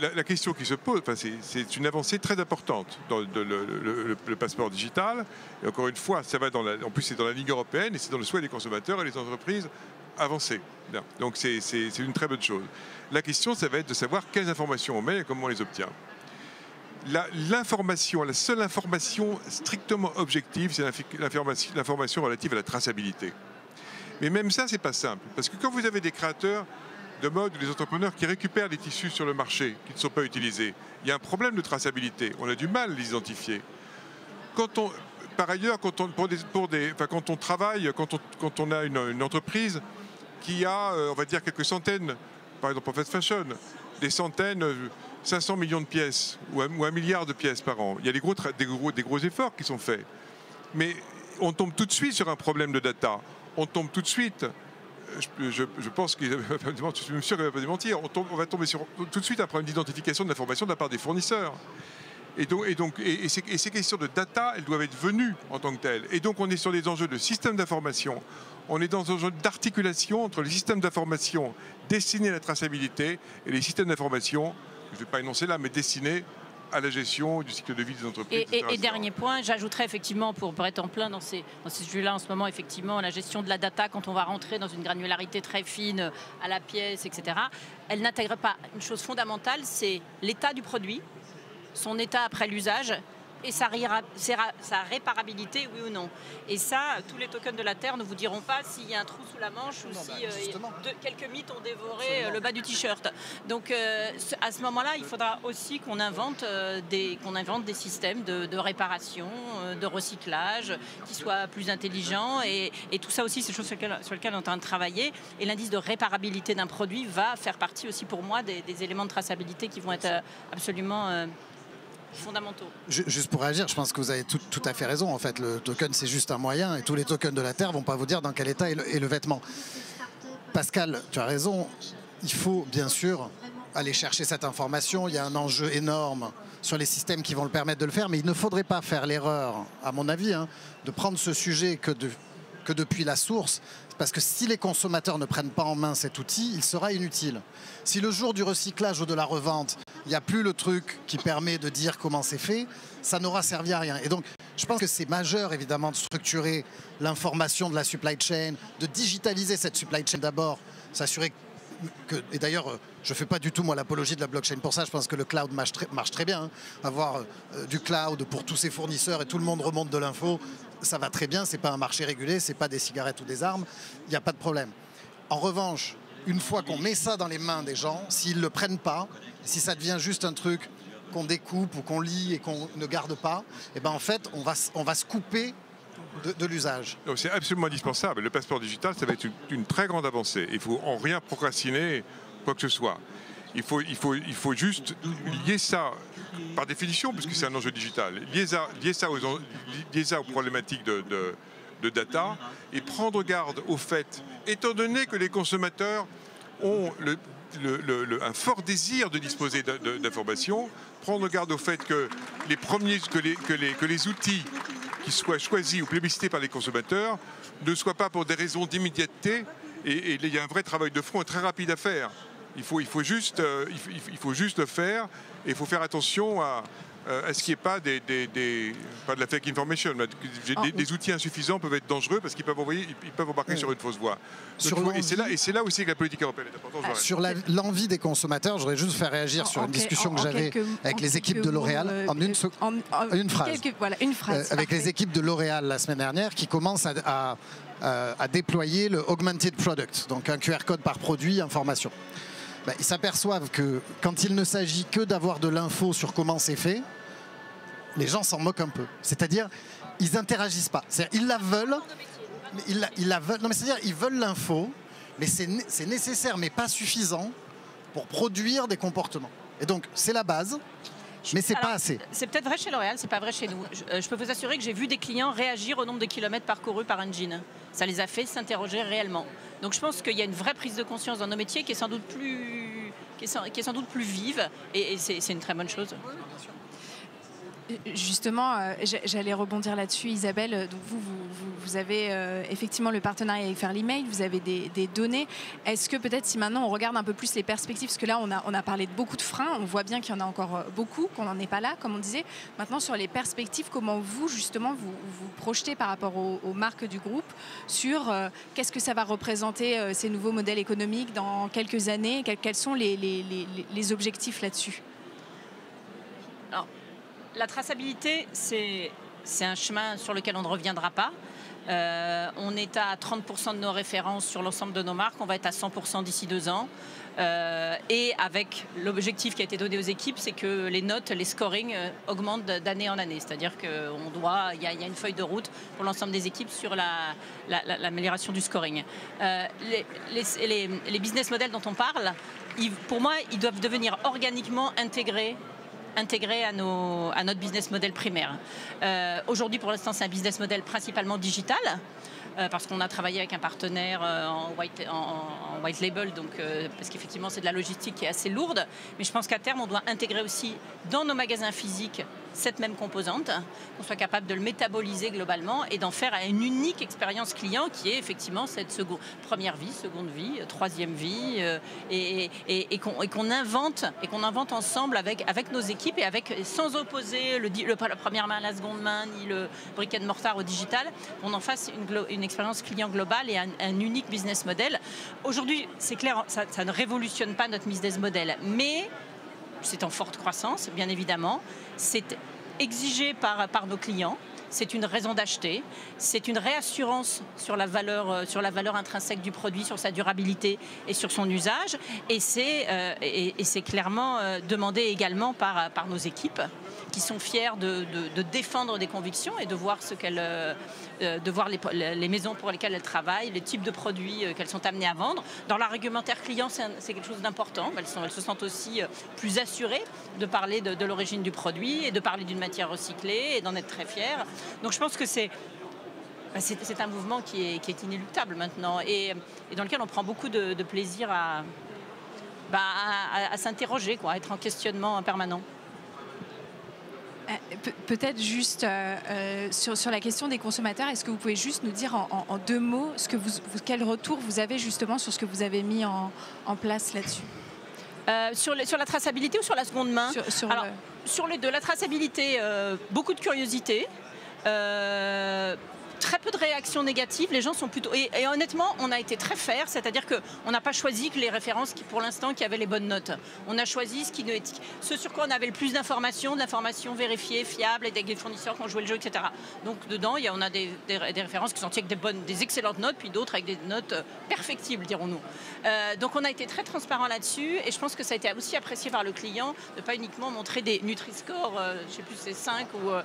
la, question qui se pose, enfin, c'est une avancée très importante dans le, passeport digital. Et encore une fois, ça va en plus c'est dans la Ligue européenne et c'est dans le souhait des consommateurs et des entreprises avancées. Donc c'est une très bonne chose. La question, ça va être de savoir quelles informations on met et comment on les obtient. L'information, la, seule information strictement objective, c'est l'information relative à la traçabilité. Mais même ça, c'est pas simple. Parce que quand vous avez des créateurs de mode ou des entrepreneurs qui récupèrent des tissus sur le marché qui ne sont pas utilisés, il y a un problème de traçabilité. On a du mal à les identifier. Par ailleurs, quand on, travaille, quand on, quand on a une, une, entreprise qui a, euh, on va dire, quelques centaines par exemple en fast fashion, des centaines, 500 millions de pièces ou un, milliard de pièces par an. Il y a des gros, des, gros, des gros efforts qui sont faits. Mais on tombe tout de suite sur un problème de data. On tombe tout de suite je, pense qu'il je suis sûr va pas démentir, on, on, va tomber sur tout de suite un problème d'identification de l'information de la part des fournisseurs. Et donc, et donc et, ces, et, ces, questions de data, elles doivent être venues en tant que telles. Et donc, on est sur des enjeux de système d'information. On est dans un enjeu d'articulation entre les systèmes d'information destinés à la traçabilité et les systèmes d'information, je ne vais pas énoncer là, mais destinés à la gestion du cycle de vie des entreprises. Et, et, dernier point, j'ajouterais effectivement, pour, être en plein dans ces, dans ces sujets-là en ce moment, effectivement, la gestion de la data, quand on va rentrer dans une granularité très fine à la pièce, etc., elle n'intègre pas une chose fondamentale, c'est l'état du produit, son état après l'usage et sa, sa, réparabilité, oui ou non. Et ça, tous les tokens de la Terre ne vous diront pas s'il y a un trou sous la manche ou si bah, euh, quelques mythes ont dévoré euh, le bas du t-shirt. Donc euh, à ce moment-là, il faudra aussi qu'on invente, des, qu'on invente des systèmes de, réparation, de recyclage qui soient plus intelligents. Et, tout ça aussi, c'est des choses sur lesquelles, sur lesquelles, on est en train de travailler. Et l'indice de réparabilité d'un produit va faire partie aussi pour moi des, des éléments de traçabilité qui vont être absolument Juste pour réagir, je pense que vous avez tout, à fait raison. En fait, le token, c'est juste un moyen et tous les tokens de la Terre vont pas vous dire dans quel état est le, vêtement. Pascal, tu as raison. Il faut bien sûr aller chercher cette information. Il y a un enjeu énorme sur les systèmes qui vont le permettre de le faire, mais il ne faudrait pas faire l'erreur, à mon avis, hein, de prendre ce sujet que depuis la source parce que si les consommateurs ne prennent pas en main cet outil, il sera inutile. Si le jour du recyclage ou de la revente, il n'y a plus le truc qui permet de dire comment c'est fait, ça n'aura servi à rien. Et donc, je pense que c'est majeur, évidemment, de structurer l'information de la supply chain, de digitaliser cette supply chain d'abord, s'assurer que, et d'ailleurs, je ne fais pas du tout moi l'apologie de la blockchain pour ça. Je pense que le cloud marche très, bien. Hein. Avoir euh, du cloud pour tous ses fournisseurs et tout le monde remonte de l'info, ça va très bien, c'est pas un marché régulé, c'est pas des cigarettes ou des armes, il n'y a pas de problème. En revanche, une fois qu'on met ça dans les mains des gens, s'ils ne le prennent pas, si ça devient juste un truc qu'on découpe ou qu'on lit et qu'on ne garde pas, et eh ben en fait, on va, on va se couper de, l'usage. C'est absolument indispensable. Le passeport digital, ça va être une, très grande avancée. Il faut en rien procrastiner quoi que ce soit. Il faut, juste lier ça par définition, puisque c'est un enjeu digital, lier ça, aux, problématiques de, data et prendre garde au fait, étant donné que les consommateurs ont un fort désir de disposer d'informations, prendre garde au fait que les que que que outils qui soient choisis ou plébiscités par les consommateurs ne soient pas pour des raisons d'immédiateté. Et, il y a un vrai travail de front très rapide à faire. Il faut, il faut, juste, euh, il faut juste le faire et il faut faire attention à, euh, à ce qu'il n'y ait pas, des, pas de la fake information. Ah, des, outils insuffisants peuvent être dangereux parce qu'ils peuvent, envoyer, ils peuvent embarquer sur une fausse voie. et c'est là, là, aussi que la politique européenne est importante. Ah, sur l'envie des consommateurs, je voudrais juste faire réagir sur une discussion que j'avais avec les équipes de L'Oréal euh, en une, une phrase. voilà, une phrase avec les équipes de L'Oréal la semaine dernière qui commencent à, à déployer le Augmented Product, donc un QR code par produit, information. Bah, ils s'aperçoivent que quand il ne s'agit que d'avoir de l'info sur comment c'est fait, les gens s'en moquent un peu. C'est-à-dire, ils n'interagissent pas. ils la veulent, ils la, veulent. Non, mais c'est-à-dire, ils veulent l'info, mais c'est nécessaire, mais pas suffisant pour produire des comportements. Et donc, c'est la base. Mais c'est pas assez. C'est peut-être vrai chez L'Oréal, c'est pas vrai chez nous. Euh, je, peux vous assurer que j'ai vu des clients réagir au nombre de kilomètres parcourus par un jean. Ça les a fait s'interroger réellement. Donc je pense qu'il y a une vraie prise de conscience dans nos métiers qui est sans doute plus, qui est sans, doute plus vive et, et c'est une très bonne chose. Justement, euh, j'allais rebondir là-dessus, Isabelle. Donc vous, avez euh, effectivement le partenariat avec Fairly Mail, vous avez des, données. Est-ce que peut-être si maintenant on regarde un peu plus les perspectives, parce que là on a, parlé de beaucoup de freins, on voit bien qu'il y en a encore euh, beaucoup, qu'on n'en est pas là, comme on disait. Maintenant sur les perspectives, comment vous justement vous, projetez par rapport aux, marques du groupe sur qu'est-ce que ça va représenter ces nouveaux modèles économiques dans quelques années, quels, sont les objectifs là-dessus? La traçabilité, c'est un chemin sur lequel on ne reviendra pas. Euh, on est à 30% de nos références sur l'ensemble de nos marques. On va être à 100% d'ici deux ans. Euh, et avec l'objectif qui a été donné aux équipes, c'est que les notes, les scorings euh, augmentent d'année en année. C'est-à-dire qu'on doit, il y, a une feuille de route pour l'ensemble des équipes sur l'amélioration du scoring. Les, les, business models dont on parle, pour moi, ils doivent devenir organiquement intégrés intégré à, notre business model primaire. Euh, aujourd'hui, pour l'instant, c'est un business model principalement digital. Euh, parce qu'on a travaillé avec un partenaire euh, en, white, label, parce qu'effectivement c'est de la logistique qui est assez lourde. Mais je pense qu'à terme, on doit intégrer aussi dans nos magasins physiques cette même composante, qu'on soit capable de le métaboliser globalement et d'en faire une unique expérience client qui est effectivement cette première vie, seconde vie, troisième vie, euh, et, qu'on invente et qu'on invente ensemble avec, avec nos équipes et avec sans opposer le, la première main à la seconde main ni le brick and mortar au digital, on en fasse une, expérience client globale et un, un unique business model. Aujourd'hui, c'est clair, ça, ça ne révolutionne pas notre business model, mais c'est en forte croissance, bien évidemment. C'est exigé par, nos clients. C'est une raison d'acheter, c'est une réassurance sur la, valeur, euh, sur la valeur intrinsèque du produit, sur sa durabilité et sur son usage. Et c'est euh, clairement euh, demandé également par nos équipes qui sont fiers de, défendre des convictions et de voir ce qu'elles euh, de voir les, maisons pour lesquelles elles travaillent, les types de produits euh, qu'elles sont amenées à vendre. Dans l'argumentaire client, c'est quelque chose d'important. Elles, se sentent aussi euh, plus assurées de parler de, l'origine du produit et de parler d'une matière recyclée et d'en être très fières. Donc je pense que c'est bah, un mouvement qui est, inéluctable maintenant et, dans lequel on prend beaucoup de, plaisir à, bah, s'interroger, à être en questionnement permanent. Euh, peut-être juste euh, euh, sur, la question des consommateurs, est-ce que vous pouvez juste nous dire en, deux mots ce que vous, quel retour vous avez justement sur ce que vous avez mis en, place là-dessus? Sur, sur, la traçabilité ou sur la seconde main? Sur, Alors, sur les deux, la traçabilité, beaucoup de curiosité très peu de réactions négatives. Les gens sont plutôt. Et, honnêtement, on a été très fair, c'est-à-dire qu'on n'a pas choisi que les références qui, pour l'instant, qui avaient les bonnes notes. On a choisi ce, sur quoi on avait le plus d'informations, d'informations vérifiées, fiables, et des fournisseurs qui ont joué le jeu, etc. Donc dedans, y a, on a des, références qui sont avec des, excellentes notes, puis d'autres avec des notes euh, perfectibles, dirons-nous. Euh, donc on a été très transparent là-dessus, et je pense que ça a été aussi apprécié par le client de pas uniquement montrer des Nutri-Score, euh, je ne sais plus c'est 5 ou 1,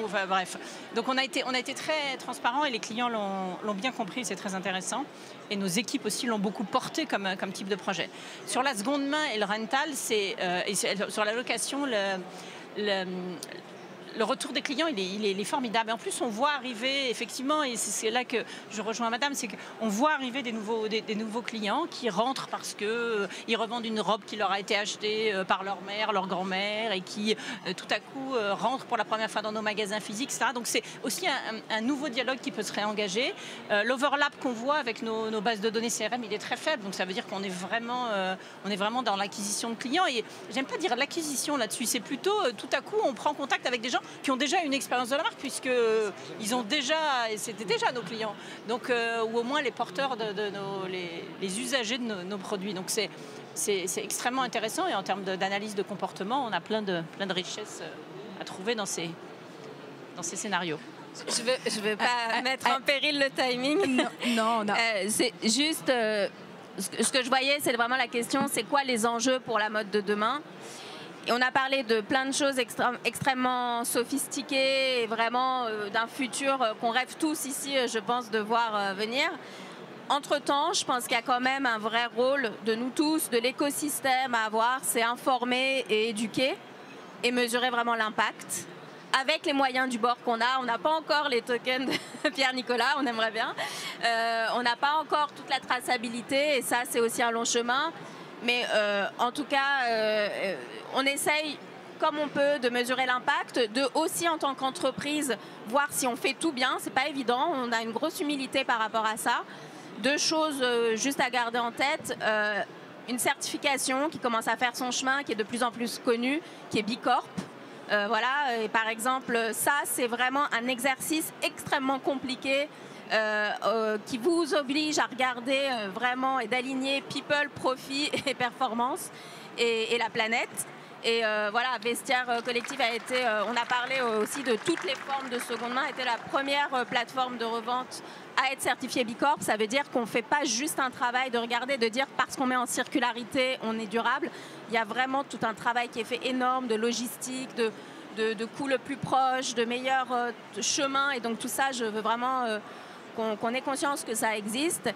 ou enfin, bref. Donc on a été, on a été très transparent et les clients l'ont bien compris, c'est très intéressant. Et nos équipes aussi l'ont beaucoup porté comme, comme type de projet. Sur la seconde main et le rental, c'est euh, sur la location, le, le, le retour des clients, il est, formidable. En plus, on voit arriver, effectivement, et c'est là que je rejoins Madame, c'est qu'on voit arriver des nouveaux, clients qui rentrent parce qu'ils euh, revendent une robe qui leur a été achetée euh, par leur mère, leur grand-mère, et qui euh, tout à coup rentrent pour la première fois dans nos magasins physiques. Donc c'est aussi un, nouveau dialogue qui peut se réengager. L'overlap qu'on voit avec nos, bases de données CRM, il est très faible. Donc ça veut dire qu'on est vraiment, est vraiment dans l'acquisition de clients. Et j'aime pas dire l'acquisition là-dessus, c'est plutôt tout à coup on prend contact avec des gens qui ont déjà une expérience de la marque, puisqu'ils ont déjà, et c'était déjà nos clients, donc, euh, ou au moins les porteurs, de, nos, les, usagers de nos, produits. Donc c'est, c'est, extrêmement intéressant et en termes d'analyse de comportement, on a plein de, plein de richesses euh, à trouver dans ces, dans ces scénarios. Je ne veux, je veux pas ah, ah, mettre ah. en péril le timing. Non, non. Euh, c'est juste, ce que je voyais, c'est vraiment la question, c'est quoi les enjeux pour la mode de demain? On a parlé de plein de choses extrêmement sophistiquées et vraiment euh, d'un futur euh, qu'on rêve tous ici, euh, je pense, de voir venir. Entre-temps, je pense qu'il y a quand même un vrai rôle de nous tous, de l'écosystème à avoir, c'est informer et éduquer et mesurer vraiment l'impact. Avec les moyens du bord qu'on a, on n'a pas encore les tokens de Pierre-Nicolas, on aimerait bien. on n'a pas encore toute la traçabilité et ça, c'est aussi un long chemin. Mais en tout cas, on essaye comme on peut de mesurer l'impact, de aussi en tant qu'entreprise voir si on fait tout bien. C'est pas évident. On a une grosse humilité par rapport à ça. Deux choses euh, juste à garder en tête. Euh, une certification qui commence à faire son chemin, qui est de plus en plus connue, qui est Bicorp. Euh, voilà, et par exemple, ça, c'est vraiment un exercice extrêmement compliqué qui vous oblige à regarder vraiment et d'aligner people, profit et performance et la planète. Et euh, voilà, Vestiaire euh, Collectif a été, euh, on a parlé aussi de toutes les formes de seconde main, était la première plateforme de revente à être certifiée Bicorp. Ça veut dire qu'on ne fait pas juste un travail de regarder, de dire parce qu'on met en circularité, on est durable. Il y a vraiment tout un travail qui est fait énorme de logistique, de, de, coûts le plus proche, de meilleurs chemins. Et donc tout ça, je veux vraiment qu'on ait conscience que ça existe.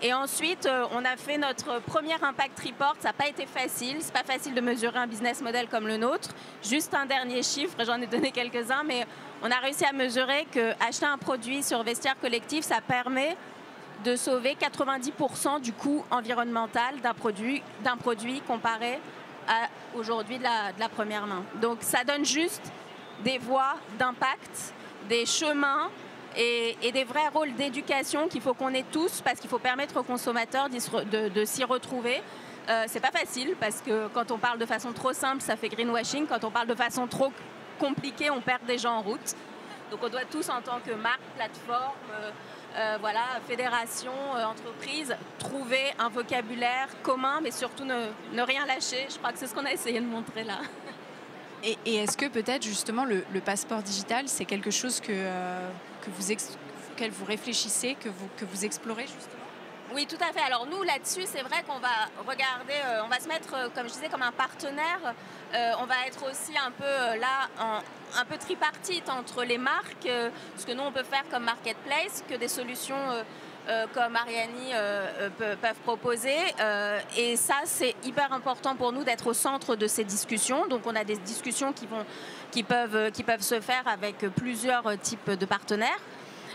Et ensuite, euh, on a fait notre premier impact report. Ça n'a pas été facile. C'est pas facile de mesurer un business model comme le nôtre. Juste un dernier chiffre, j'en ai donné quelques-uns, mais on a réussi à mesurer que acheter un produit sur vestiaire collectif, ça permet de sauver 90% du coût environnemental d'un produit, produit comparé à aujourd'hui de de la première main. Donc ça donne juste des voies d'impact, des chemins et, des vrais rôles d'éducation qu'il faut qu'on ait tous parce qu'il faut permettre aux consommateurs de, s'y retrouver. Euh, c'est pas facile parce que quand on parle de façon trop simple, ça fait greenwashing. Quand on parle de façon trop compliquée, on perd des gens en route. Donc on doit tous, en tant que marque, plateforme, euh, euh, voilà, fédération, entreprise, trouver un vocabulaire commun, mais surtout ne, rien lâcher. Je crois que c'est ce qu'on a essayé de montrer là. Et, est-ce que peut-être justement le, passeport digital, c'est quelque chose que, que vous, vous réfléchissez, que vous, que vous explorez justement? Oui, tout à fait. Alors nous, là-dessus, c'est vrai qu'on va regarder, euh, on va se mettre, euh, comme je disais, comme un partenaire. Euh, on va être aussi un peu là, un peu tripartite entre les marques, ce que nous, on peut faire comme marketplace, que des solutions comme Ariani peuvent proposer. et ça, c'est hyper important pour nous d'être au centre de ces discussions. Donc on a des discussions qui, vont, qui, peuvent, qui peuvent se faire avec plusieurs types de partenaires.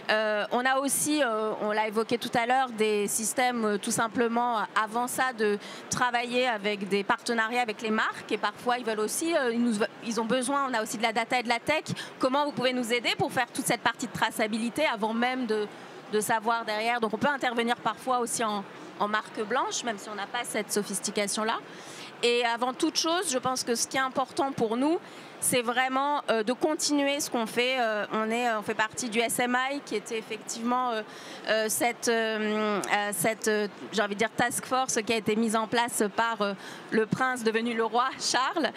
Euh, on a aussi, euh, on l'a évoqué tout à l'heure, des systèmes euh, tout simplement avant ça de travailler avec des partenariats avec les marques et parfois ils veulent aussi, ils, ont besoin, on a aussi de la data et de la tech. Comment vous pouvez nous aider pour faire toute cette partie de traçabilité avant même de, savoir derrière Donc on peut intervenir parfois aussi en, en marque blanche, même si on n'a pas cette sophistication-là. Et avant toute chose, je pense que ce qui est important pour nous, c'est vraiment euh, de continuer ce qu'on fait. Euh, on, est, on fait partie du SMI, qui était effectivement euh, cette, cette j'ai envie de dire, task force qui a été mise en place par le prince devenu le roi Charles,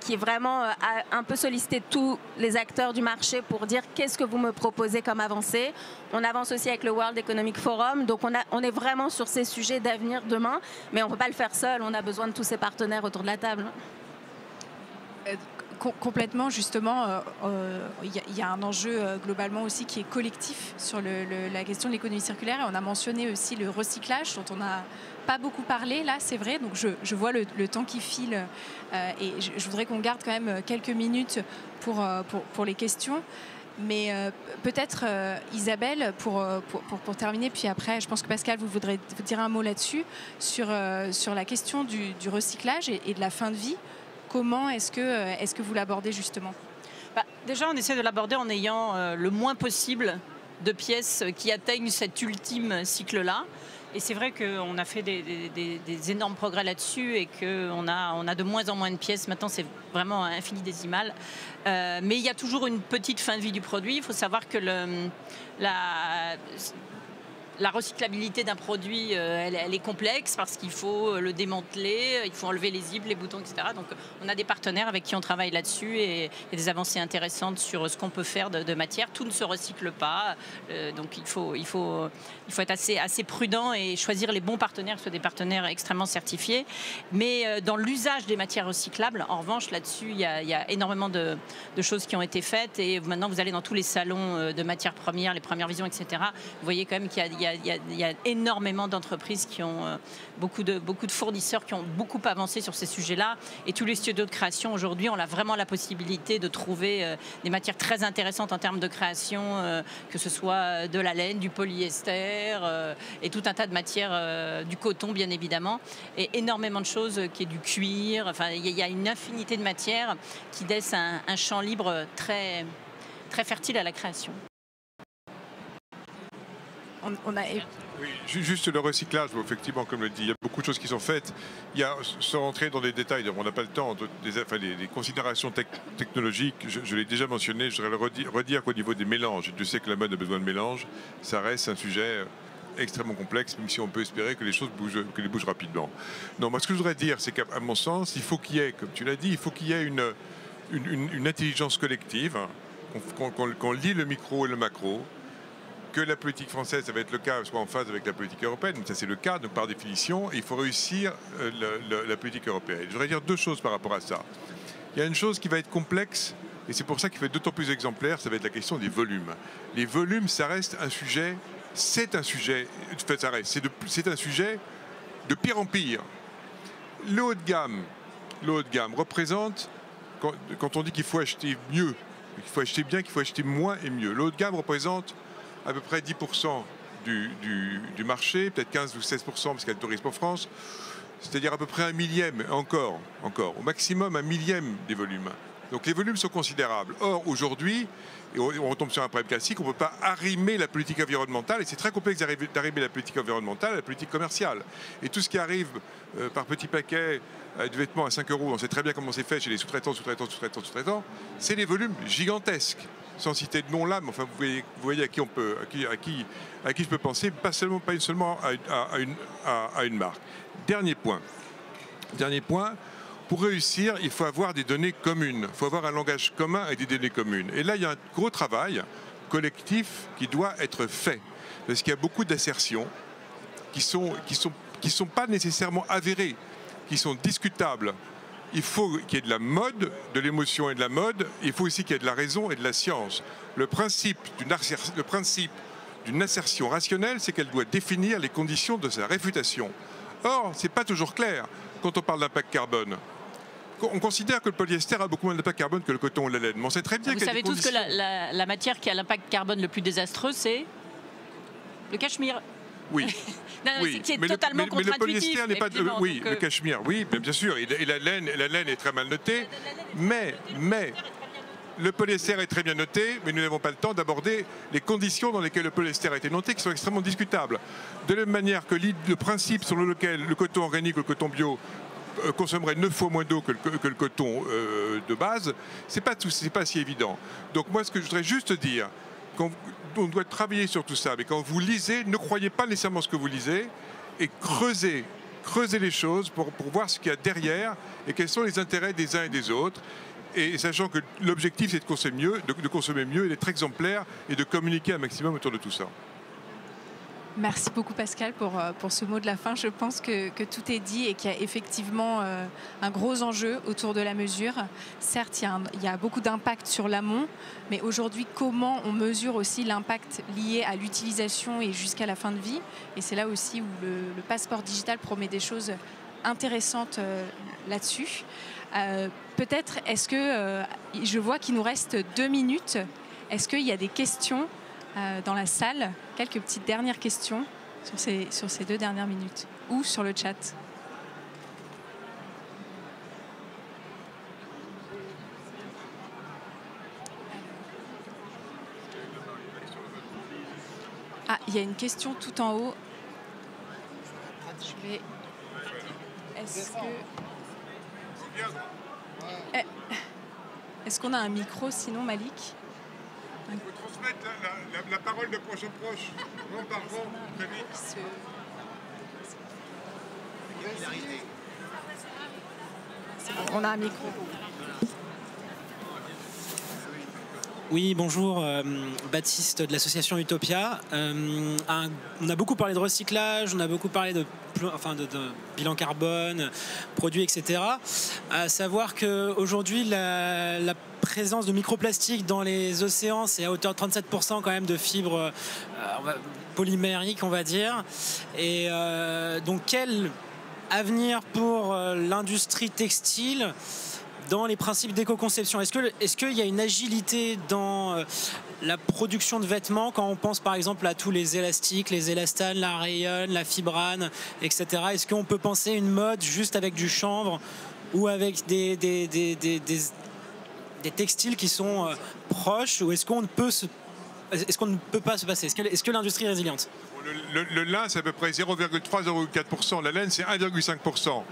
qui vraiment un peu sollicité tous les acteurs du marché pour dire qu'est-ce que vous me proposez comme avancée. On avance aussi avec le World Economic Forum, donc on, a, on est vraiment sur ces sujets d'avenir demain, mais on ne peut pas le faire seul, on a besoin de tous ces partenaires autour de la table complètement, justement, il euh, euh, y, a un enjeu euh, globalement aussi qui est collectif sur la question de l'économie circulaire. Et on a mentionné aussi le recyclage, dont on n'a pas beaucoup parlé là, c'est vrai. Donc je, vois le, temps qui file et je, voudrais qu'on garde quand même quelques minutes pour, les questions. Mais peut-être, Isabelle, pour, terminer, puis après, je pense que Pascal, vous voudrez vous dire un mot là-dessus, sur la question du, recyclage et, de la fin de vie. Comment est-ce que, euh, est que vous l'abordez justement? Bah, Déjà, on essaie de l'aborder en ayant euh, le moins possible de pièces qui atteignent cet ultime cycle-là. Et c'est vrai qu'on a fait des, énormes progrès là-dessus et qu'on a, on de moins en moins de pièces. Maintenant, c'est vraiment infini-décimal. Euh, mais il y a toujours une petite fin de vie du produit. Il faut savoir que la, la recyclabilité d'un produit, euh, elle, est complexe parce qu'il faut euh, le démanteler, il faut enlever les zips, les boutons, etc. Donc on a des partenaires avec qui on travaille là-dessus et, des avancées intéressantes sur ce qu'on peut faire de, matière. Tout ne se recycle pas, euh, donc il faut, être assez, prudent et choisir les bons partenaires, que ce soit des partenaires extrêmement certifiés. Mais dans l'usage des matières recyclables, en revanche, là-dessus, il, y a énormément de, choses qui ont été faites et maintenant vous allez dans tous les salons de matières premières, les premières visions, etc. Vous voyez quand même qu'il y, a, énormément d'entreprises qui ont euh, beaucoup de, fournisseurs qui ont beaucoup avancé sur ces sujets-là. Et tous les studios de création aujourd'hui, on a vraiment la possibilité de trouver euh, des matières très intéressantes en termes de création, euh, que ce soit de la laine, du polyester et tout un tas de matières, du coton bien évidemment, et énormément de choses qui est du cuir. Il y, a une infinité de matières qui laissent un, champ libre très fertile à la création Oui, juste le recyclage, effectivement, comme le dit, il y a beaucoup de choses qui sont faites. Il y a, sans rentrer dans les détails, on n'a pas le temps, des, des, considérations technologiques, je, l'ai déjà mentionné, je voudrais le redire, qu'au niveau des mélanges, je sais que la mode a besoin de mélanges, ça reste un sujet euh, extrêmement complexe, même si on peut espérer que les choses bougent, que les bougent rapidement. Non, moi ce que je voudrais dire, c'est qu'à mon sens, il faut qu'il y ait, comme tu l'as dit, il faut qu'il y ait une, une, intelligence collective, qu'on lit le micro et le macro, que la politique française, ça va être le cas, soit en phase avec la politique européenne, ça c'est le cas, donc par définition, il faut réussir euh, la politique européenne. Je voudrais dire deux choses par rapport à ça. Il y a une chose qui va être complexe, et c'est pour ça qu'il va être d'autant plus exemplaire, ça va être la question des volumes. Les volumes, ça reste un sujet, c'est un sujet, ça reste, c'est un sujet de pire en pire. Le haut de gamme, le haut de gamme représente, quand, quand on dit qu'il faut acheter mieux, qu'il faut acheter bien, qu'il faut acheter moins et mieux, le haut de gamme représente à peu près 10% du, marché, peut-être 15 ou 16% parce qu'il y a le tourisme en France, c'est-à-dire à peu près un millième, encore, encore, au maximum un millième des volumes. Donc les volumes sont considérables. Or, aujourd'hui, et on retombe sur un problème classique, on ne peut pas arrimer la politique environnementale, et c'est très complexe d'arrimer la politique environnementale à la politique commerciale. Et tout ce qui arrive euh, par petits paquets euh, de vêtements à 5 euros, on sait très bien comment c'est fait chez les sous-traitants, sous-traitants, sous-traitants, sous-traitants, c'est des volumes gigantesques. Sans citer de nom là, mais enfin, vous voyez, vous voyez à qui on peut, à qui, à qui, je peux penser, pas seulement, pas seulement à, une- à- une, marque. Dernier point. Dernier point, pour réussir, il faut avoir des données communes. Il faut avoir un langage commun et des données communes. Et là, il y a un gros travail collectif qui doit être fait. Parce qu'il y a beaucoup d'assertions qui sont, qui sont, qui sont pas nécessairement avérées, qui sont discutables. Il faut qu'il y ait de la mode, de l'émotion et de la mode. Il faut aussi qu'il y ait de la raison et de la science. Le principe d'une assertion rationnelle, c'est qu'elle doit définir les conditions de sa réfutation. Or, ce n'est pas toujours clair quand on parle d'impact carbone. On considère que le polyester a beaucoup moins d'impact carbone que le coton ou la laine. Mais on sait très bien Vous savez tous que conditions- la, la- la matière qui a l'impact carbone le plus désastreux, c'est le cachemire. Oui. Non, non, c'est qui est mais le- totalement mais- mais le polyester n'est pas. oui, le euh, cachemire, oui, bien sûr. Et, la- et la, laine, la laine est très mal notée. Mais, mais, le polyester est très bien noté, mais nous n'avons pas le temps d'aborder les conditions dans lesquelles le polyester a été noté, qui sont extrêmement discutables. De la même manière que le principe selon lequel le coton organique ou le coton bio euh, consommerait 9 fois moins d'eau que le, que le coton euh, de base, c'est pas tout, pas si évident. Donc moi, ce que je voudrais juste dire, on doit travailler sur tout ça, mais quand vous lisez, ne croyez pas nécessairement ce que vous lisez et creusez, creusez les choses pour, voir ce qu'il y a derrière et quels sont les intérêts des uns et des autres. Et sachant que l'objectif, c'est de consommer mieux, de, de consommer mieux et d'être exemplaire et de communiquer un maximum autour de tout ça. Merci beaucoup Pascal pour, euh, pour ce mot de la fin. Je pense que, que tout est dit et qu'il y a effectivement euh, un gros enjeu autour de la mesure. Certes, il y a, beaucoup d'impact sur l'amont, mais aujourd'hui, comment on mesure aussi l'impact lié à l'utilisation et jusqu'à la fin de vie? Et c'est là aussi où le, passeport digital promet des choses intéressantes euh, là-dessus. Peut-être, est-ce que, je vois qu'il nous reste deux minutes, est-ce qu'il y a des questions dans la salle quelques petites dernières questions sur ces, sur ces deux dernières minutes ou sur le chat. Ah, il y a une question tout en haut. Est-ce que. Est-ce qu'on a un micro sinon, Malik Il faut transmettre la, parole de proche en proche, rang par rang, très vite. On a un micro. Oui, bonjour, euh, Baptiste de l'association Utopia. Euh, on a beaucoup parlé de recyclage, on a beaucoup parlé de, bilan carbone, produits, etc. À savoir qu'aujourd'hui, la, présence de microplastiques dans les océans, c'est à hauteur de 37% quand même de fibres euh, polymériques, on va dire. Et donc, quel avenir pour l'industrie textile? Dans les principes d'éco-conception Est-ce que est-ce qu'il y a une agilité dans euh, la production de vêtements quand on pense par exemple à tous les élastiques, les élastanes, la rayonne, la fibrane, etc. Est-ce qu'on peut penser une mode juste avec du chanvre ou avec des, des, des, des- des- textiles qui sont euh, proches ou est-ce qu'on peut se est-ce qu'on ne peut pas se passer? Est-ce que, l'industrie est résiliente? Le- le lin, c'est à peu près 0,3-0,4%. La laine, c'est 1,5%.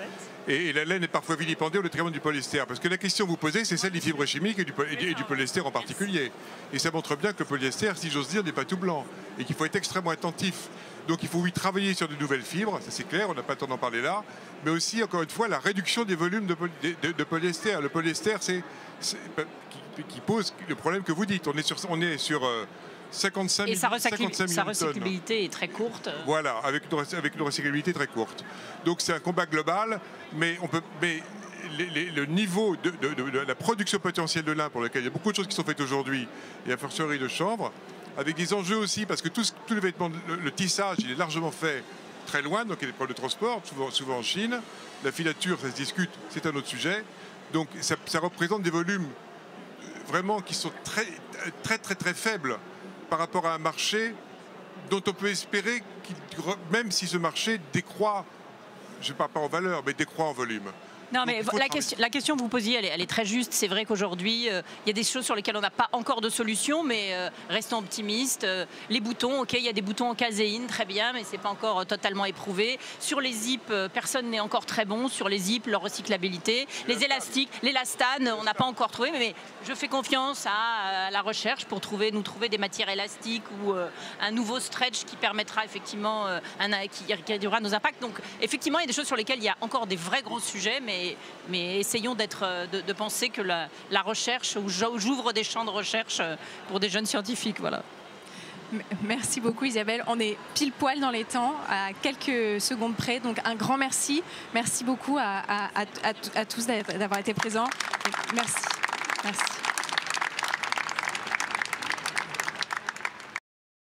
Et, la laine est parfois vilipendée au détriment du polyester. Parce que la question que vous posez, c'est celle des fibres chimiques et du, et polyester en particulier. Et ça montre bien que le polyester, si j'ose dire, n'est pas tout blanc. Et qu'il faut être extrêmement attentif. Donc il faut oui travailler sur de nouvelles fibres, ça c'est clair, on n'a pas le temps d'en parler là. Mais aussi, encore une fois, la réduction des volumes de, poly- de- de- de polyester. Le polyester, c'est c'est- qui, qui pose le problème que vous dites. On est sur, on est sur euh, 55 Et sa, 000 recycli- 55 sa 000 tonnes. recyclabilité est très courte. Voilà, avec une, avec une recyclabilité très courte. Donc c'est un combat global, mais, on peut, mais les- les- le niveau de, de- de- de la production potentielle de lin, pour lequel il y a beaucoup de choses qui sont faites aujourd'hui, et à fortiori de chanvre, avec des enjeux aussi, parce que tous les vêtements, le, le tissage, il est largement fait très loin, donc il y a des problèmes de transport, souvent, souvent en Chine. La filature, ça se discute, c'est un autre sujet. Donc ça, ça représente des volumes euh, vraiment qui sont très, très, très, très faibles par rapport à un marché dont on peut espérer qu'il, même si ce marché décroît, je ne parle pas en valeur, mais décroît en volume. Non, mais Donc, la question, la question que vous posiez, elle est, elle est très juste. C'est vrai qu'aujourd'hui, euh, il y a des choses sur lesquelles on n'a pas encore de solution, mais euh, restons optimistes. Euh, les boutons, ok, il y a des boutons en caséine, très bien, mais c'est pas encore totalement éprouvé. Sur les zips, euh, personne n'est encore très bon. Sur les zips, leur recyclabilité, les élastiques, l'élastane, on n'a pas encore trouvé, mais, mais je fais confiance à, à la recherche pour trouver, nous trouver des matières élastiques ou un nouveau stretch qui permettra effectivement un, qui réduira nos impacts. Donc effectivement, il y a des choses sur lesquelles il y a encore des vrais gros sujets, mais, mais essayons euh, de, penser que la, recherche, ou j'o- j'ouvre des champs de recherche euh, pour des jeunes scientifiques. Voilà. Merci beaucoup Isabelle. On est pile poil dans les temps, à quelques secondes près. Donc un grand merci. Merci beaucoup à- à tous d'avoir été présents. Merci. Merci.